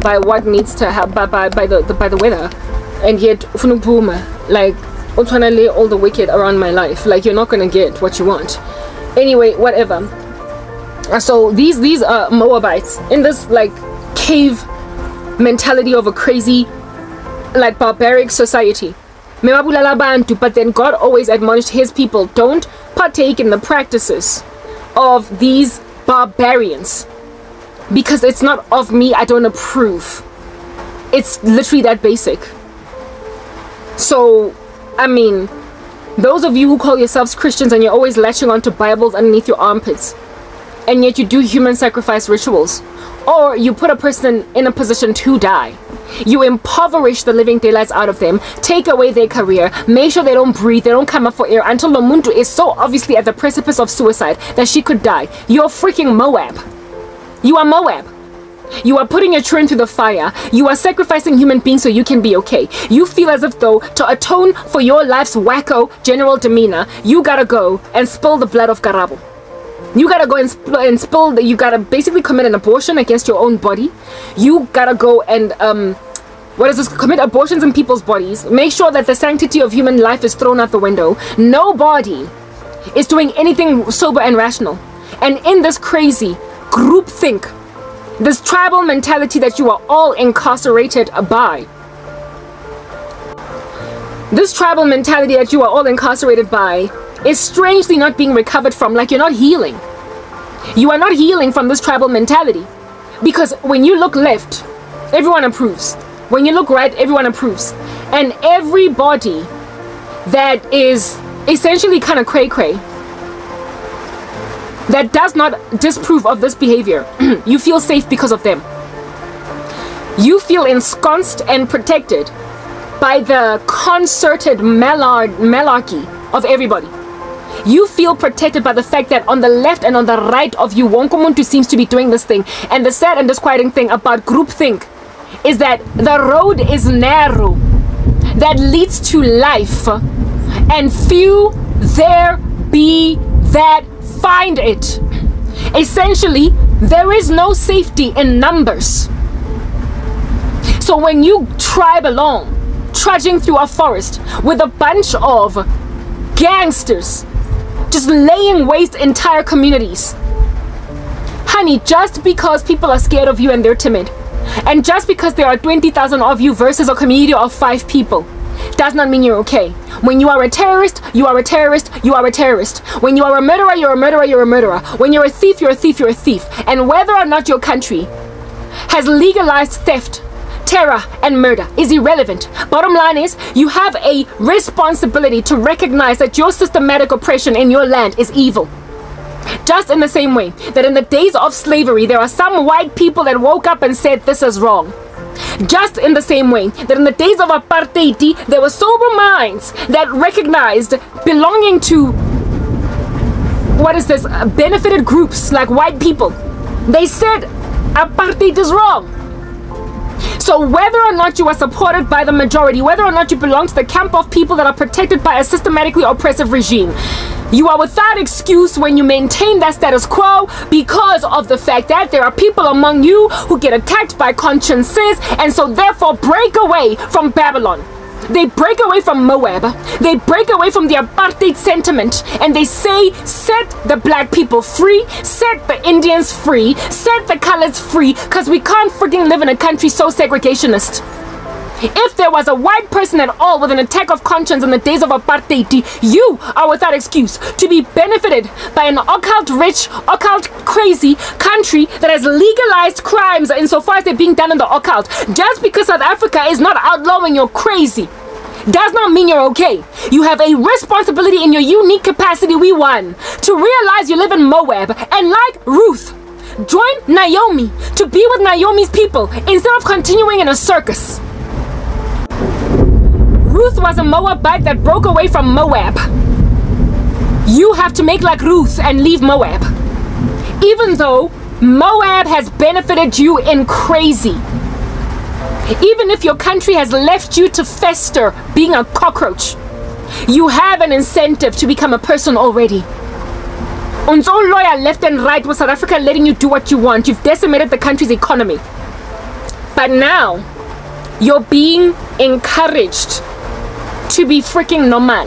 by what needs to happen by, by, by the, the, by the weather. And yet funupuma like to lay all the wicked around my life. Like you're not gonna get what you want. Anyway whatever. Uh, so these these are moabites in this like cave mentality of a crazy like barbaric society. But then god always admonished his people don't partake in the practices of these barbarians because it's not of me I don't approve. It's literally that basic. So I mean those of you who call yourselves Christians and you're always latching onto Bibles underneath your armpits and yet you do human sacrifice rituals or you put a person in a position to die you impoverish the living daylights out of them take away their career make sure they don't breathe they don't come up for air until is so obviously at the precipice of suicide that she could die. You're freaking Moab you are Moab. You are putting your children through the fire. You are sacrificing human beings so you can be okay. You feel as if though to atone for your life's wacko general demeanor, you gotta go and spill the blood of Karabo. You gotta go and, sp and spill, the, you gotta basically commit an abortion against your own body. You gotta go and, um, what is this? Commit abortions in people's bodies. Make sure that the sanctity of human life is thrown out the window. Nobody is doing anything sober and rational. And in this crazy, groupthink, this tribal mentality that you are all incarcerated by. This tribal mentality that you are all incarcerated by is strangely not being recovered from, like you're not healing. You are not healing from this tribal mentality. Because when you look left, everyone approves. When you look right, everyone approves. And everybody that is essentially kind of cray cray, that does not disprove of this behavior, you feel safe because of them. You feel ensconced and protected by the concerted mallard malarkey of everybody. You feel protected by the fact that on the left and on the right of you, Wonkomuntu seems to be doing this thing. And the sad and disquieting thing about groupthink is that the road is narrow that leads to life, and few there be that find it. Essentially, there is no safety in numbers. So when you tribe along, trudging through a forest with a bunch of gangsters just laying waste entire communities. Honey, just because people are scared of you and they're timid, and just because there are 20,000 of you versus a community of five people, does not mean you're okay. When you are a terrorist, you are a terrorist, you are a terrorist. When you are a murderer, you're a murderer, you're a murderer. When you're a thief, you're a thief, you're a thief. And whether or not your country has legalized theft, terror, and murder is irrelevant. Bottom line is, you have a responsibility to recognize that your systematic oppression in your land is evil. Just in the same way that in the days of slavery, there are some white people that woke up and said, This is wrong. Just in the same way that in the days of apartheid, there were sober minds that recognized belonging to what is this uh, benefited groups like white people. They said apartheid is wrong. So whether or not you are supported by the majority, whether or not you belong to the camp of people that are protected by a systematically oppressive regime, you are without excuse when you maintain that status quo because of the fact that there are people among you who get attacked by consciences and so therefore break away from Babylon. They break away from Moab. They break away from the apartheid sentiment and they say, set the black people free, set the Indians free, set the colors free, because we can't freaking live in a country so segregationist. If there was a white person at all with an attack of conscience in the days of apartheid, you are without excuse to be benefited by an occult rich, occult crazy country that has legalized crimes insofar as they're being done in the occult. Just because South Africa is not outlawing your crazy does not mean you're okay. You have a responsibility in your unique capacity, we won, to realize you live in Moab and like Ruth, join Naomi to be with Naomi's people instead of continuing in a circus. Ruth was a Moabite that broke away from Moab. You have to make like Ruth and leave Moab. Even though Moab has benefited you in crazy. Even if your country has left you to fester being a cockroach, you have an incentive to become a person already. Unzo lawyer left and right with South Africa letting you do what you want. You've decimated the country's economy. But now, you're being encouraged to be freaking normal.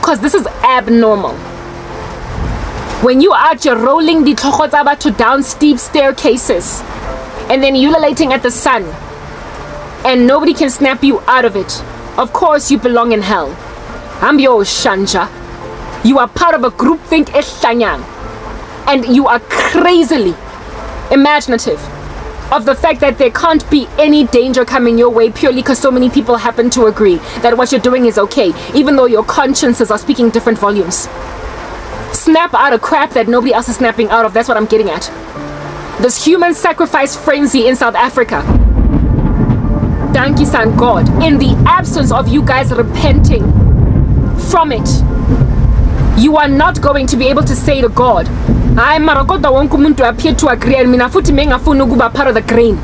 Because this is abnormal. When you are just rolling the to down steep staircases and then ululating at the sun and nobody can snap you out of it, of course you belong in hell. I'm your Shanja. You are part of a groupthink Eshanyan. And you are crazily imaginative of the fact that there can't be any danger coming your way purely because so many people happen to agree that what you're doing is okay, even though your consciences are speaking different volumes. Snap out of crap that nobody else is snapping out of, that's what I'm getting at. This human sacrifice frenzy in South Africa. Donkey San God, in the absence of you guys repenting from it, you are not going to be able to say to God, hayi mara kodwa wonke umuntu appear to agree and mina futhi mengafuni ukuba part of the grain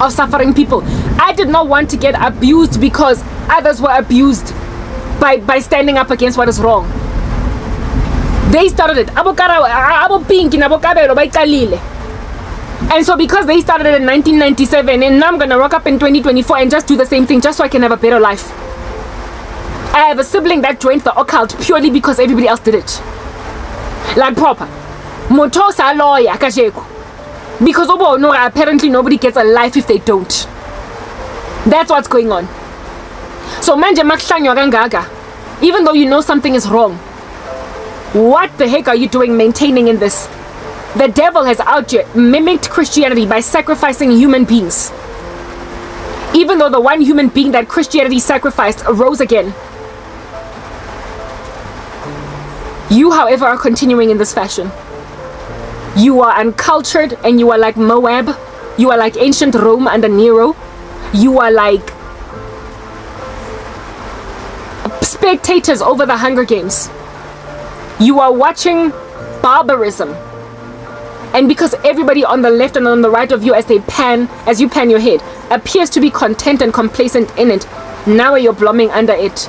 of suffering people. I did not want to get abused because others were abused by by standing up against what is wrong. They started it. Abo pink nabokabelo bayiqalile and so because they started it in 1997 and now i'm gonna rock up in 2024 and just do the same thing just so i can have a better life. I have a sibling that joined the occult purely because everybody else did it. Like proper. Motosa lawyer. Because apparently nobody gets a life if they don't. That's what's going on. So manje makuhlanywa kangaka. Even though you know something is wrong, What the heck are you doing maintaining in this? The devil has out here mimicked Christianity by sacrificing human beings. Even though the one human being that Christianity sacrificed arose again. You, however, are continuing in this fashion. You are uncultured and you are like Moab. You are like ancient Rome under Nero. You are like spectators over the Hunger Games. You are watching barbarism. And because everybody on the left and on the right of you as they pan, as you pan your head, appears to be content and complacent in it, now you're blooming under it.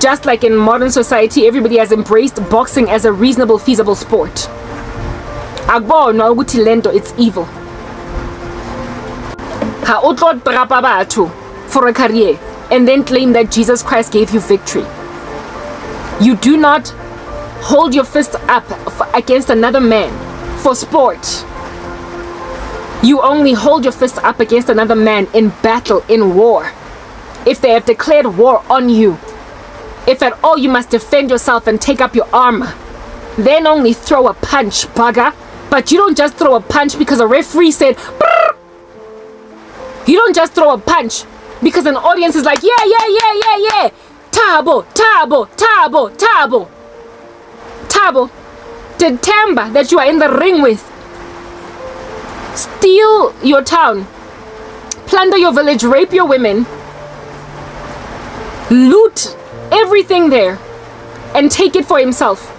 Just like in modern society, everybody has embraced boxing as a reasonable, feasible sport. Akubonwa ukuthi lento it's evil. Ha o tlo trapa batho for a career and then claim that Jesus Christ gave you victory. You do not hold your fist up against another man for sport. You only hold your fist up against another man in battle in war. If they have declared war on you if at all you must defend yourself and take up your armor then only throw a punch bugger but you don't just throw a punch because a referee said, Brr! You don't just throw a punch because an audience is like, yeah, yeah, yeah, yeah, yeah. Tabo, Tabo, Tabo, Tabo. Tabo, the Tamba that you are in the ring with, steal your town, plunder your village, rape your women, loot everything there, and take it for himself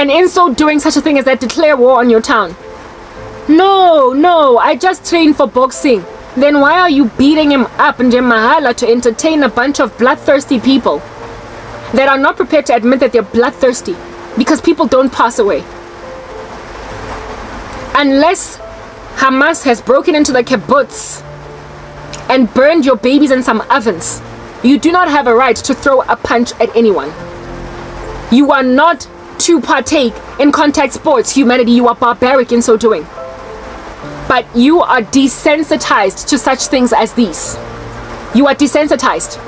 and in so doing such a thing as that declare war on your town. No, no, I just trained for boxing. Then why are you beating him up in Jemahala to entertain a bunch of bloodthirsty people that are not prepared to admit that they're bloodthirsty because people don't pass away? Unless Hamas has broken into the kibbutz and burned your babies in some ovens, you do not have a right to throw a punch at anyone. You are not to partake in contact sports, humanity, you are barbaric in so doing. But you are desensitized to such things as these. You are desensitized.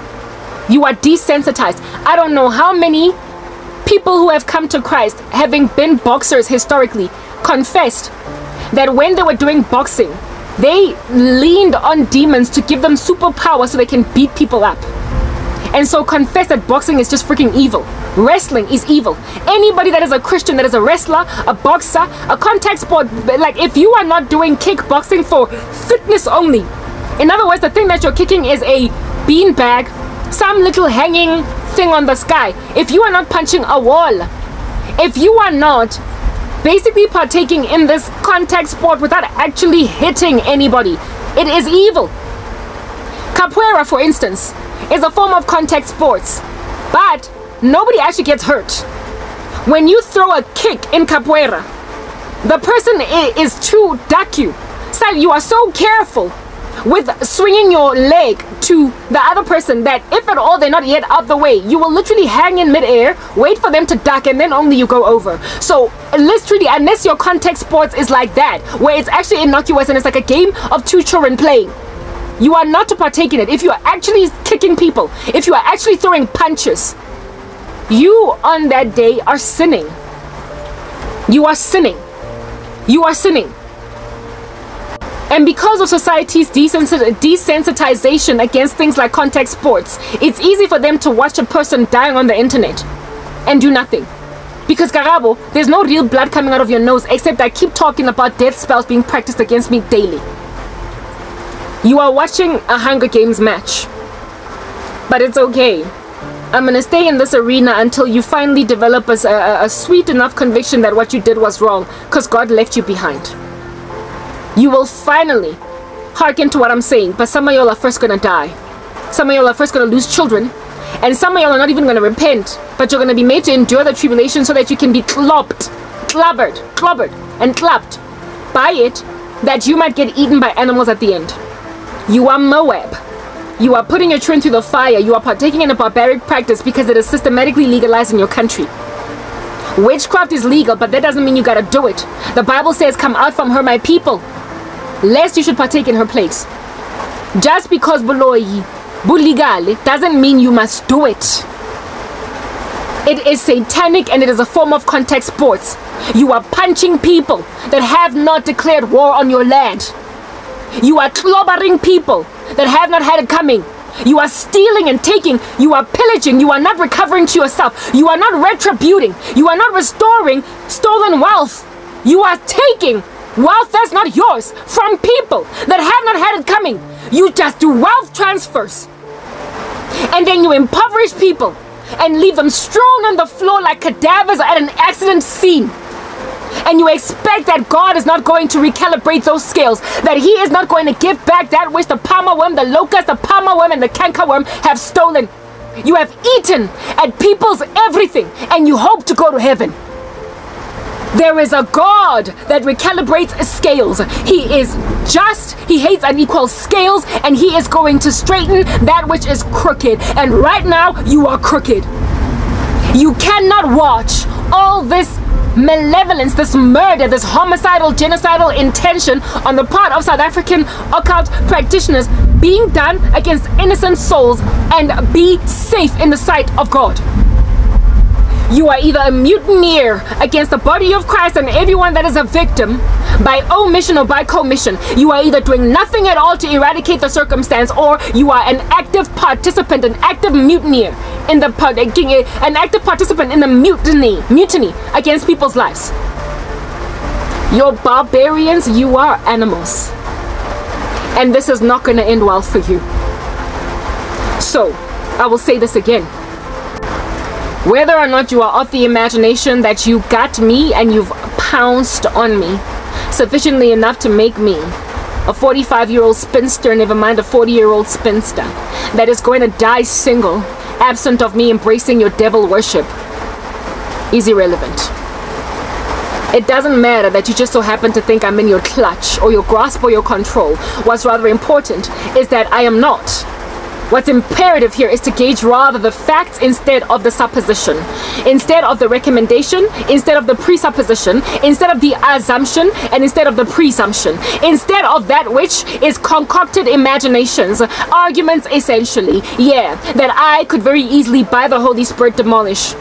You are desensitized. I don't know how many people who have come to Christ, having been boxers historically, confessed that when they were doing boxing, they leaned on demons to give them superpower so they can beat people up. And so confess that boxing is just freaking evil. Wrestling is evil. Anybody that is a Christian, that is a wrestler, a boxer, a contact sport, like if you are not doing kickboxing for fitness only, in other words, the thing that you're kicking is a bean bag, some little hanging thing on the sky. If you are not punching a wall, if you are not basically partaking in this contact sport without actually hitting anybody, it is evil. Capoeira, for instance, is a form of contact sports, but nobody actually gets hurt. When you throw a kick in capoeira, the person is to duck you. So you are so careful with swinging your leg to the other person that if at all they're not yet out the way, you will literally hang in midair, wait for them to duck, and then only you go over. So literally, unless your contact sports is like that, where it's actually innocuous and it's like a game of two children playing, you are not to partake in it. If you are actually kicking people, if you are actually throwing punches, you on that day are sinning. You are sinning. You are sinning. And because of society's desensitization against things like contact sports, it's easy for them to watch a person dying on the internet and do nothing. Because Karabo, there's no real blood coming out of your nose except I keep talking about death spells being practiced against me daily. You are watching a Hunger Games match. But it's okay. I'm gonna stay in this arena until you finally develop a, a, a sweet enough conviction that what you did was wrong, because God left you behind. You will finally hearken to what I'm saying, but some of y'all are first gonna die. Some of y'all are first gonna lose children, and some of y'all are not even gonna repent, but you're gonna be made to endure the tribulation so that you can be clopped, clobbered, clobbered, and clapped by it, that you might get eaten by animals at the end. You are Moab. You are putting your children through the fire. You are partaking in a barbaric practice because it is systematically legalized in your country. Witchcraft is legal, but that doesn't mean you gotta do it. The Bible says, Come out from her, my people, lest you should partake in her place. Just because buloyi buligale doesn't mean you must do it. It is satanic and it is a form of contact sports. You are punching people that have not declared war on your land. You are clobbering people that have not had it coming. You are stealing and taking. You are pillaging. You are not recovering to yourself. You are not retributing. You are not restoring stolen wealth. You are taking wealth that's not yours from people that have not had it coming. You just do wealth transfers. And then you impoverish people and leave them strewn on the floor like cadavers at an accident scene and you expect that God is not going to recalibrate those scales, that He is not going to give back that which the palmer worm, the locust, the palmer worm, and the canker worm have stolen. You have eaten at people's everything, and you hope to go to heaven. There is a God that recalibrates scales. He is just, He hates unequal scales, and He is going to straighten that which is crooked. And right now, you are crooked. You cannot watch all this malevolence, this murder, this homicidal, genocidal intention on the part of South African occult practitioners being done against innocent souls and be safe in the sight of God. You are either a mutineer against the body of Christ and everyone that is a victim by omission or by commission. You are either doing nothing at all to eradicate the circumstance or you are an active participant, an active mutineer in the an active participant in the mutiny, mutiny against people's lives. You're barbarians, you are animals. And this is not going to end well for you. So, I will say this again whether or not you are of the imagination that you got me and you've pounced on me sufficiently enough to make me a 45 year old spinster, never mind a 40 year old spinster, that is going to die single, absent of me embracing your devil worship, is irrelevant. It doesn't matter that you just so happen to think I'm in your clutch or your grasp or your control. What's rather important is that I am not. What's imperative here is to gauge rather the facts instead of the supposition, instead of the recommendation, instead of the presupposition, instead of the assumption, and instead of the presumption, instead of that which is concocted imaginations, arguments essentially, yeah, that I could very easily by the Holy Spirit demolish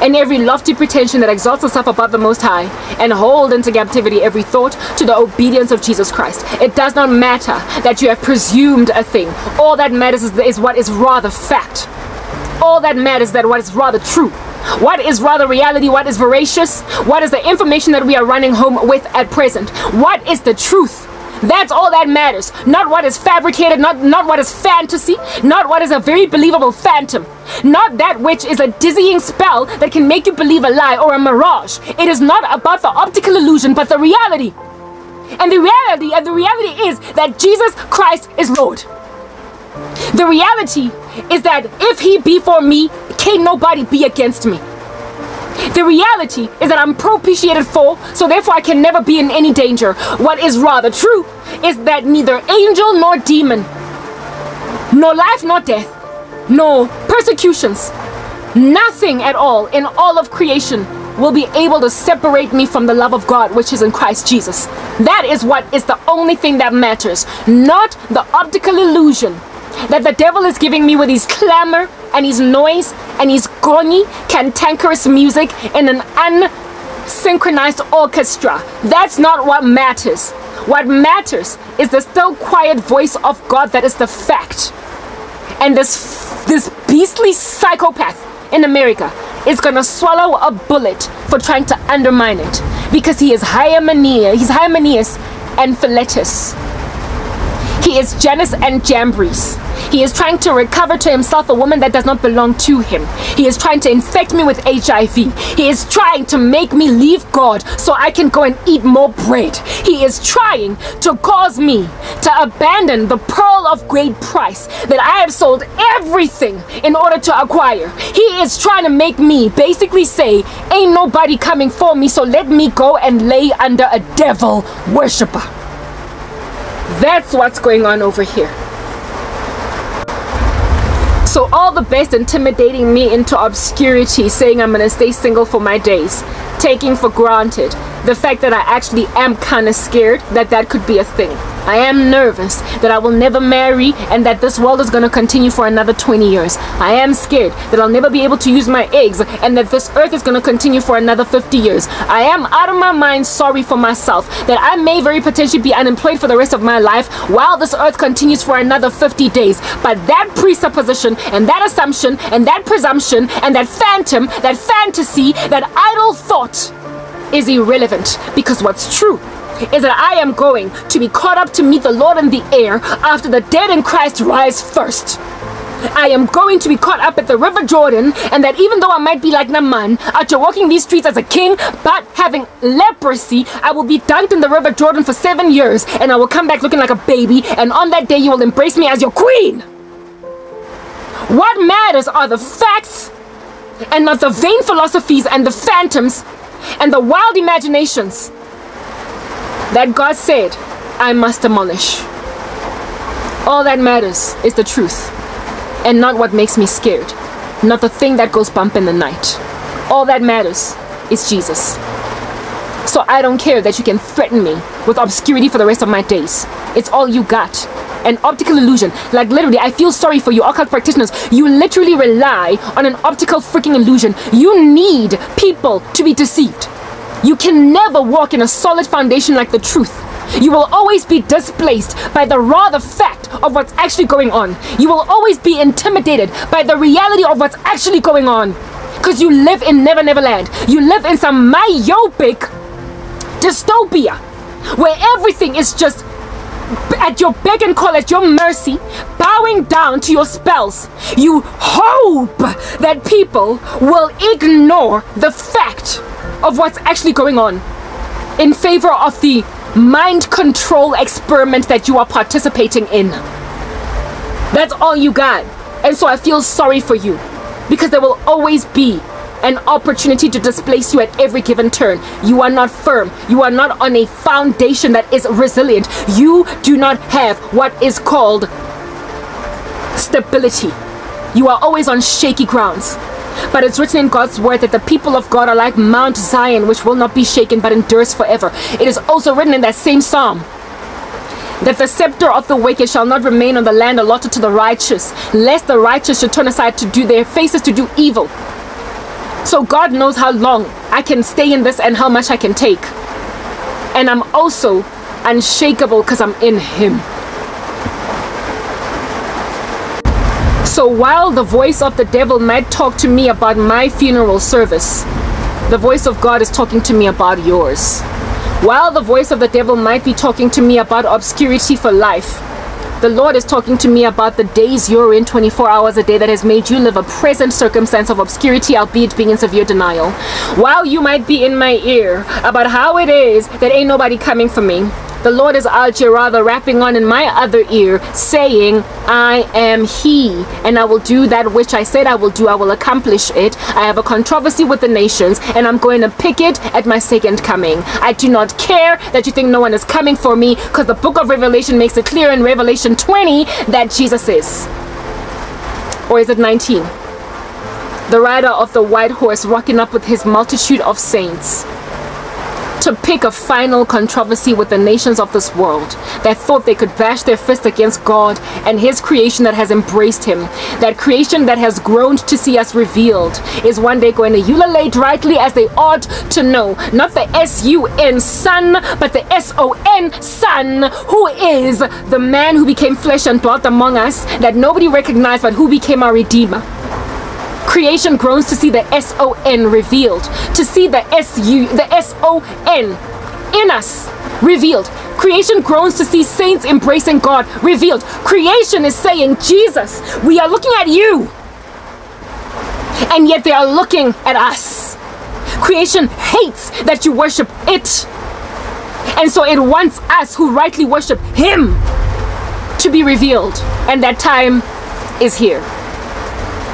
and every lofty pretension that exalts itself above the Most High, and hold into captivity every thought to the obedience of Jesus Christ. It does not matter that you have presumed a thing. All that matters is, is what is rather fact. All that matters is that what is rather true. What is rather reality? What is veracious? What is the information that we are running home with at present? What is the truth? That's all that matters. Not what is fabricated, not, not what is fantasy, not what is a very believable phantom. Not that which is a dizzying spell that can make you believe a lie or a mirage. It is not about the optical illusion, but the reality. And the reality, and the reality is that Jesus Christ is Lord. The reality is that if he be for me, can nobody be against me. The reality is that I'm propitiated for, so therefore I can never be in any danger. What is rather true is that neither angel nor demon, nor life nor death, no persecutions, nothing at all in all of creation will be able to separate me from the love of God which is in Christ Jesus. That is what is the only thing that matters, not the optical illusion that the devil is giving me with his clamor and his noise and his gony, cantankerous music in an unsynchronized orchestra. That's not what matters. What matters is the still quiet voice of God that is the fact. And this, this beastly psychopath in America is gonna swallow a bullet for trying to undermine it because he is Hymenaeus, he's Hymenaeus and Philetus. He is Jannes and Jambres. He is trying to recover to himself a woman that does not belong to him. He is trying to infect me with HIV. He is trying to make me leave God so I can go and eat more bread. He is trying to cause me to abandon the pearl of great price that I have sold everything in order to acquire. He is trying to make me basically say, Ain't nobody coming for me, so let me go and lay under a devil worshiper. That's what's going on over here. So all the best intimidating me into obscurity, saying I'm gonna stay single for my days, taking for granted the fact that I actually am kind of scared that that could be a thing. I am nervous that I will never marry and that this world is going to continue for another 20 years. I am scared that I'll never be able to use my eggs and that this earth is going to continue for another 50 years. I am out of my mind sorry for myself that I may very potentially be unemployed for the rest of my life while this earth continues for another 50 days. But that presupposition and that assumption and that presumption and that phantom, that fantasy, that idle thought is irrelevant because what's true is that I am going to be caught up to meet the Lord in the air after the dead in Christ rise first. I am going to be caught up at the River Jordan, and that even though I might be like Naaman, after walking these streets as a king, but having leprosy, I will be dunked in the River Jordan for seven years, and I will come back looking like a baby, and on that day you will embrace me as your queen. What matters are the facts, and not the vain philosophies and the phantoms and the wild imaginations that God said I must demolish. All that matters is the truth and not what makes me scared, not the thing that goes bump in the night. All that matters is Jesus. So I don't care that you can threaten me with obscurity for the rest of my days. It's all you got. An optical illusion. Like literally, I feel sorry for you, occult practitioners. You literally rely on an optical freaking illusion. You need people to be deceived. You can never walk in a solid foundation like the truth. You will always be displaced by the raw the fact of what's actually going on. You will always be intimidated by the reality of what's actually going on. Because you live in Never Never Land. You live in some myopic dystopia where everything is just at your beck and call, at your mercy, bowing down to your spells. You hope that people will ignore the fact of what's actually going on in favor of the mind control experiment that you are participating in. That's all you got. And so I feel sorry for you because there will always be an opportunity to displace you at every given turn. You are not firm. You are not on a foundation that is resilient. You do not have what is called stability. You are always on shaky grounds. But it's written in God's word that the people of God are like Mount Zion, which will not be shaken but endures forever. It is also written in that same psalm that the scepter of the wicked shall not remain on the land allotted to the righteous, lest the righteous should turn aside to do their faces to do evil. So God knows how long I can stay in this and how much I can take. And I'm also unshakable because I'm in Him. So while the voice of the devil might talk to me about my funeral service, the voice of God is talking to me about yours. While the voice of the devil might be talking to me about obscurity for life, the Lord is talking to me about the days you're in 24 hours a day that has made you live a present circumstance of obscurity, albeit being in severe denial. While you might be in my ear about how it is that ain't nobody coming for me, the Lord is out here rather rapping on in my other ear, saying, I am He, and I will do that which I said I will do. I will accomplish it. I have a controversy with the nations, and I'm going to pick it at my second coming. I do not care that you think no one is coming for me, because the book of Revelation makes it clear in Revelation 20 that Jesus is. Or is it 19? The rider of the white horse rocking up with his multitude of saints to pick a final controversy with the nations of this world that thought they could bash their fist against God and His creation that has embraced Him. That creation that has groaned to see us revealed is one day going to ululate rightly as they ought to know. Not the S U N Son, but the S O N Son, who is the man who became flesh and dwelt among us, that nobody recognized, but who became our Redeemer. Creation groans to see the S-O-N revealed, to see the S-U, the S-O-N in us revealed. Creation groans to see saints embracing God revealed. Creation is saying, Jesus, we are looking at you. And yet they are looking at us. Creation hates that you worship it. And so it wants us who rightly worship Him to be revealed. And that time is here.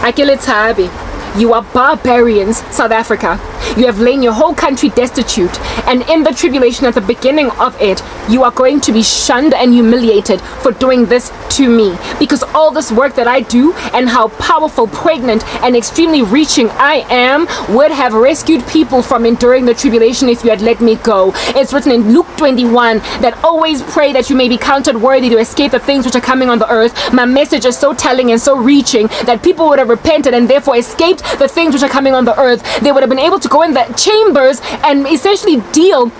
Akile Tabi, you are barbarians, South Africa. You have lain your whole country destitute. And in the tribulation at the beginning of it, you are going to be shunned and humiliated for doing this to me. Because all this work that I do and how powerful, pregnant, and extremely reaching I am would have rescued people from enduring the tribulation if you had let me go. It's written in Luke 21 that always pray that you may be counted worthy to escape the things which are coming on the earth. My message is so telling and so reaching that people would have repented and therefore escaped the things which are coming on the earth. They would have been able to go in the chambers and essentially deal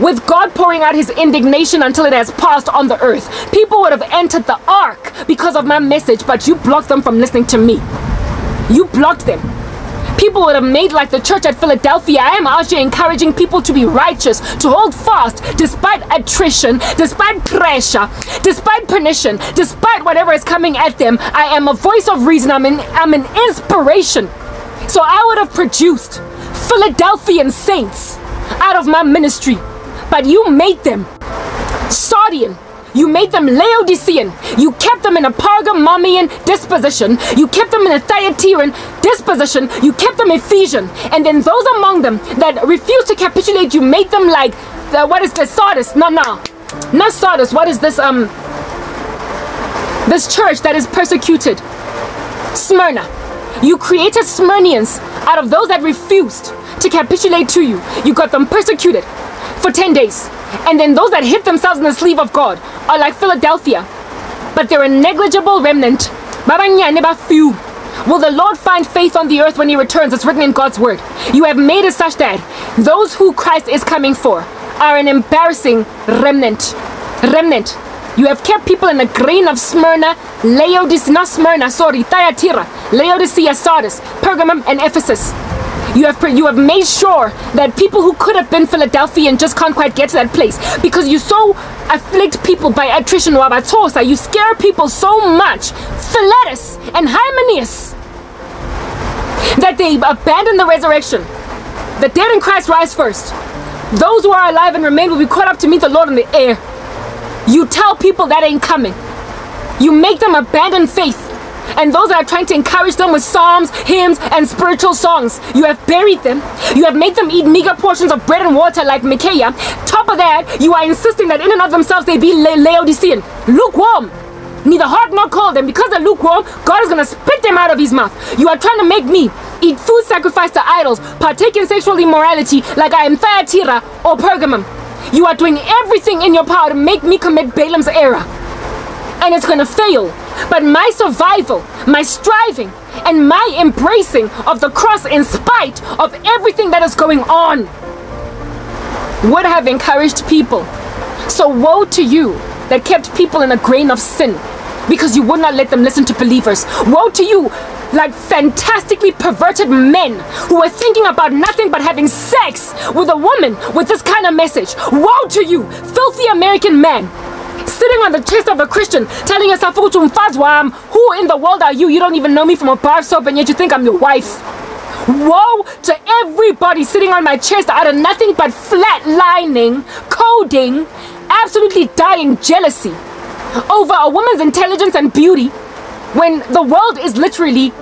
with God pouring out his indignation until it has passed on the earth. People would have entered the ark because of my message, but you blocked them from listening to me. You blocked them. People would have made like the church at Philadelphia. I am out here encouraging people to be righteous, to hold fast despite attrition, despite pressure, despite punition, despite whatever is coming at them. I am a voice of reason. I'm an, I'm an inspiration. So I would have produced Philadelphian saints out of my ministry. But you made them Sardian you made them Laodicean. You kept them in a Pergamonian disposition. You kept them in a Thyatiran disposition. You kept them Ephesian. And then those among them that refused to capitulate, you made them like, the, what is this? Sardis. No, no. Not Sardis. What is this? Um, This church that is persecuted. Smyrna. You created Smyrnians out of those that refused to capitulate to you. You got them persecuted for 10 days. And then those that hid themselves in the sleeve of God are like Philadelphia. But they're a negligible remnant. few. Will the Lord find faith on the earth when he returns? It's written in God's word. You have made it such that those who Christ is coming for are an embarrassing remnant. Remnant. You have kept people in the grain of Smyrna, Laodicea, not Smyrna, sorry, Thyatira, Laodicea, Sardis, Pergamum, and Ephesus. You have you have made sure that people who could have been Philadelphian just can't quite get to that place because you so afflict people by attrition wabatosa. You scare people so much, Philetus and Hymenaeus, that they abandon the resurrection. The dead in Christ rise first. Those who are alive and remain will be caught up to meet the Lord in the air. You tell people that ain't coming. You make them abandon faith and those that are trying to encourage them with psalms, hymns, and spiritual songs. You have buried them. You have made them eat meager portions of bread and water like Micaiah. Top of that, you are insisting that in and of themselves they be La Laodicean, lukewarm. Neither hot nor cold, and because they're lukewarm, God is gonna spit them out of his mouth. You are trying to make me eat food sacrificed to idols, partake in sexual immorality like I am Thyatira or Pergamum. You are doing everything in your power to make me commit Balaam's error. And it's gonna fail but my survival, my striving, and my embracing of the cross in spite of everything that is going on would have encouraged people. So woe to you that kept people in a grain of sin because you would not let them listen to believers. Woe to you like fantastically perverted men who are thinking about nothing but having sex with a woman with this kind of message. Woe to you, filthy American man sitting on the chest of a Christian, telling yourself, who in the world are you? You don't even know me from a bar soap, and yet you think I'm your wife. Woe to everybody sitting on my chest out of nothing but flatlining, coding, absolutely dying jealousy over a woman's intelligence and beauty when the world is literally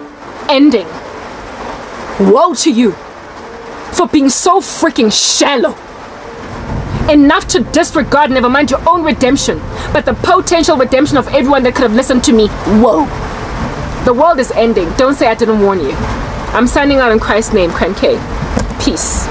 ending. Woe to you for being so freaking shallow enough to disregard, never mind your own redemption, but the potential redemption of everyone that could have listened to me. Whoa. The world is ending. Don't say I didn't warn you. I'm signing out in Christ's name, Cran K. Peace.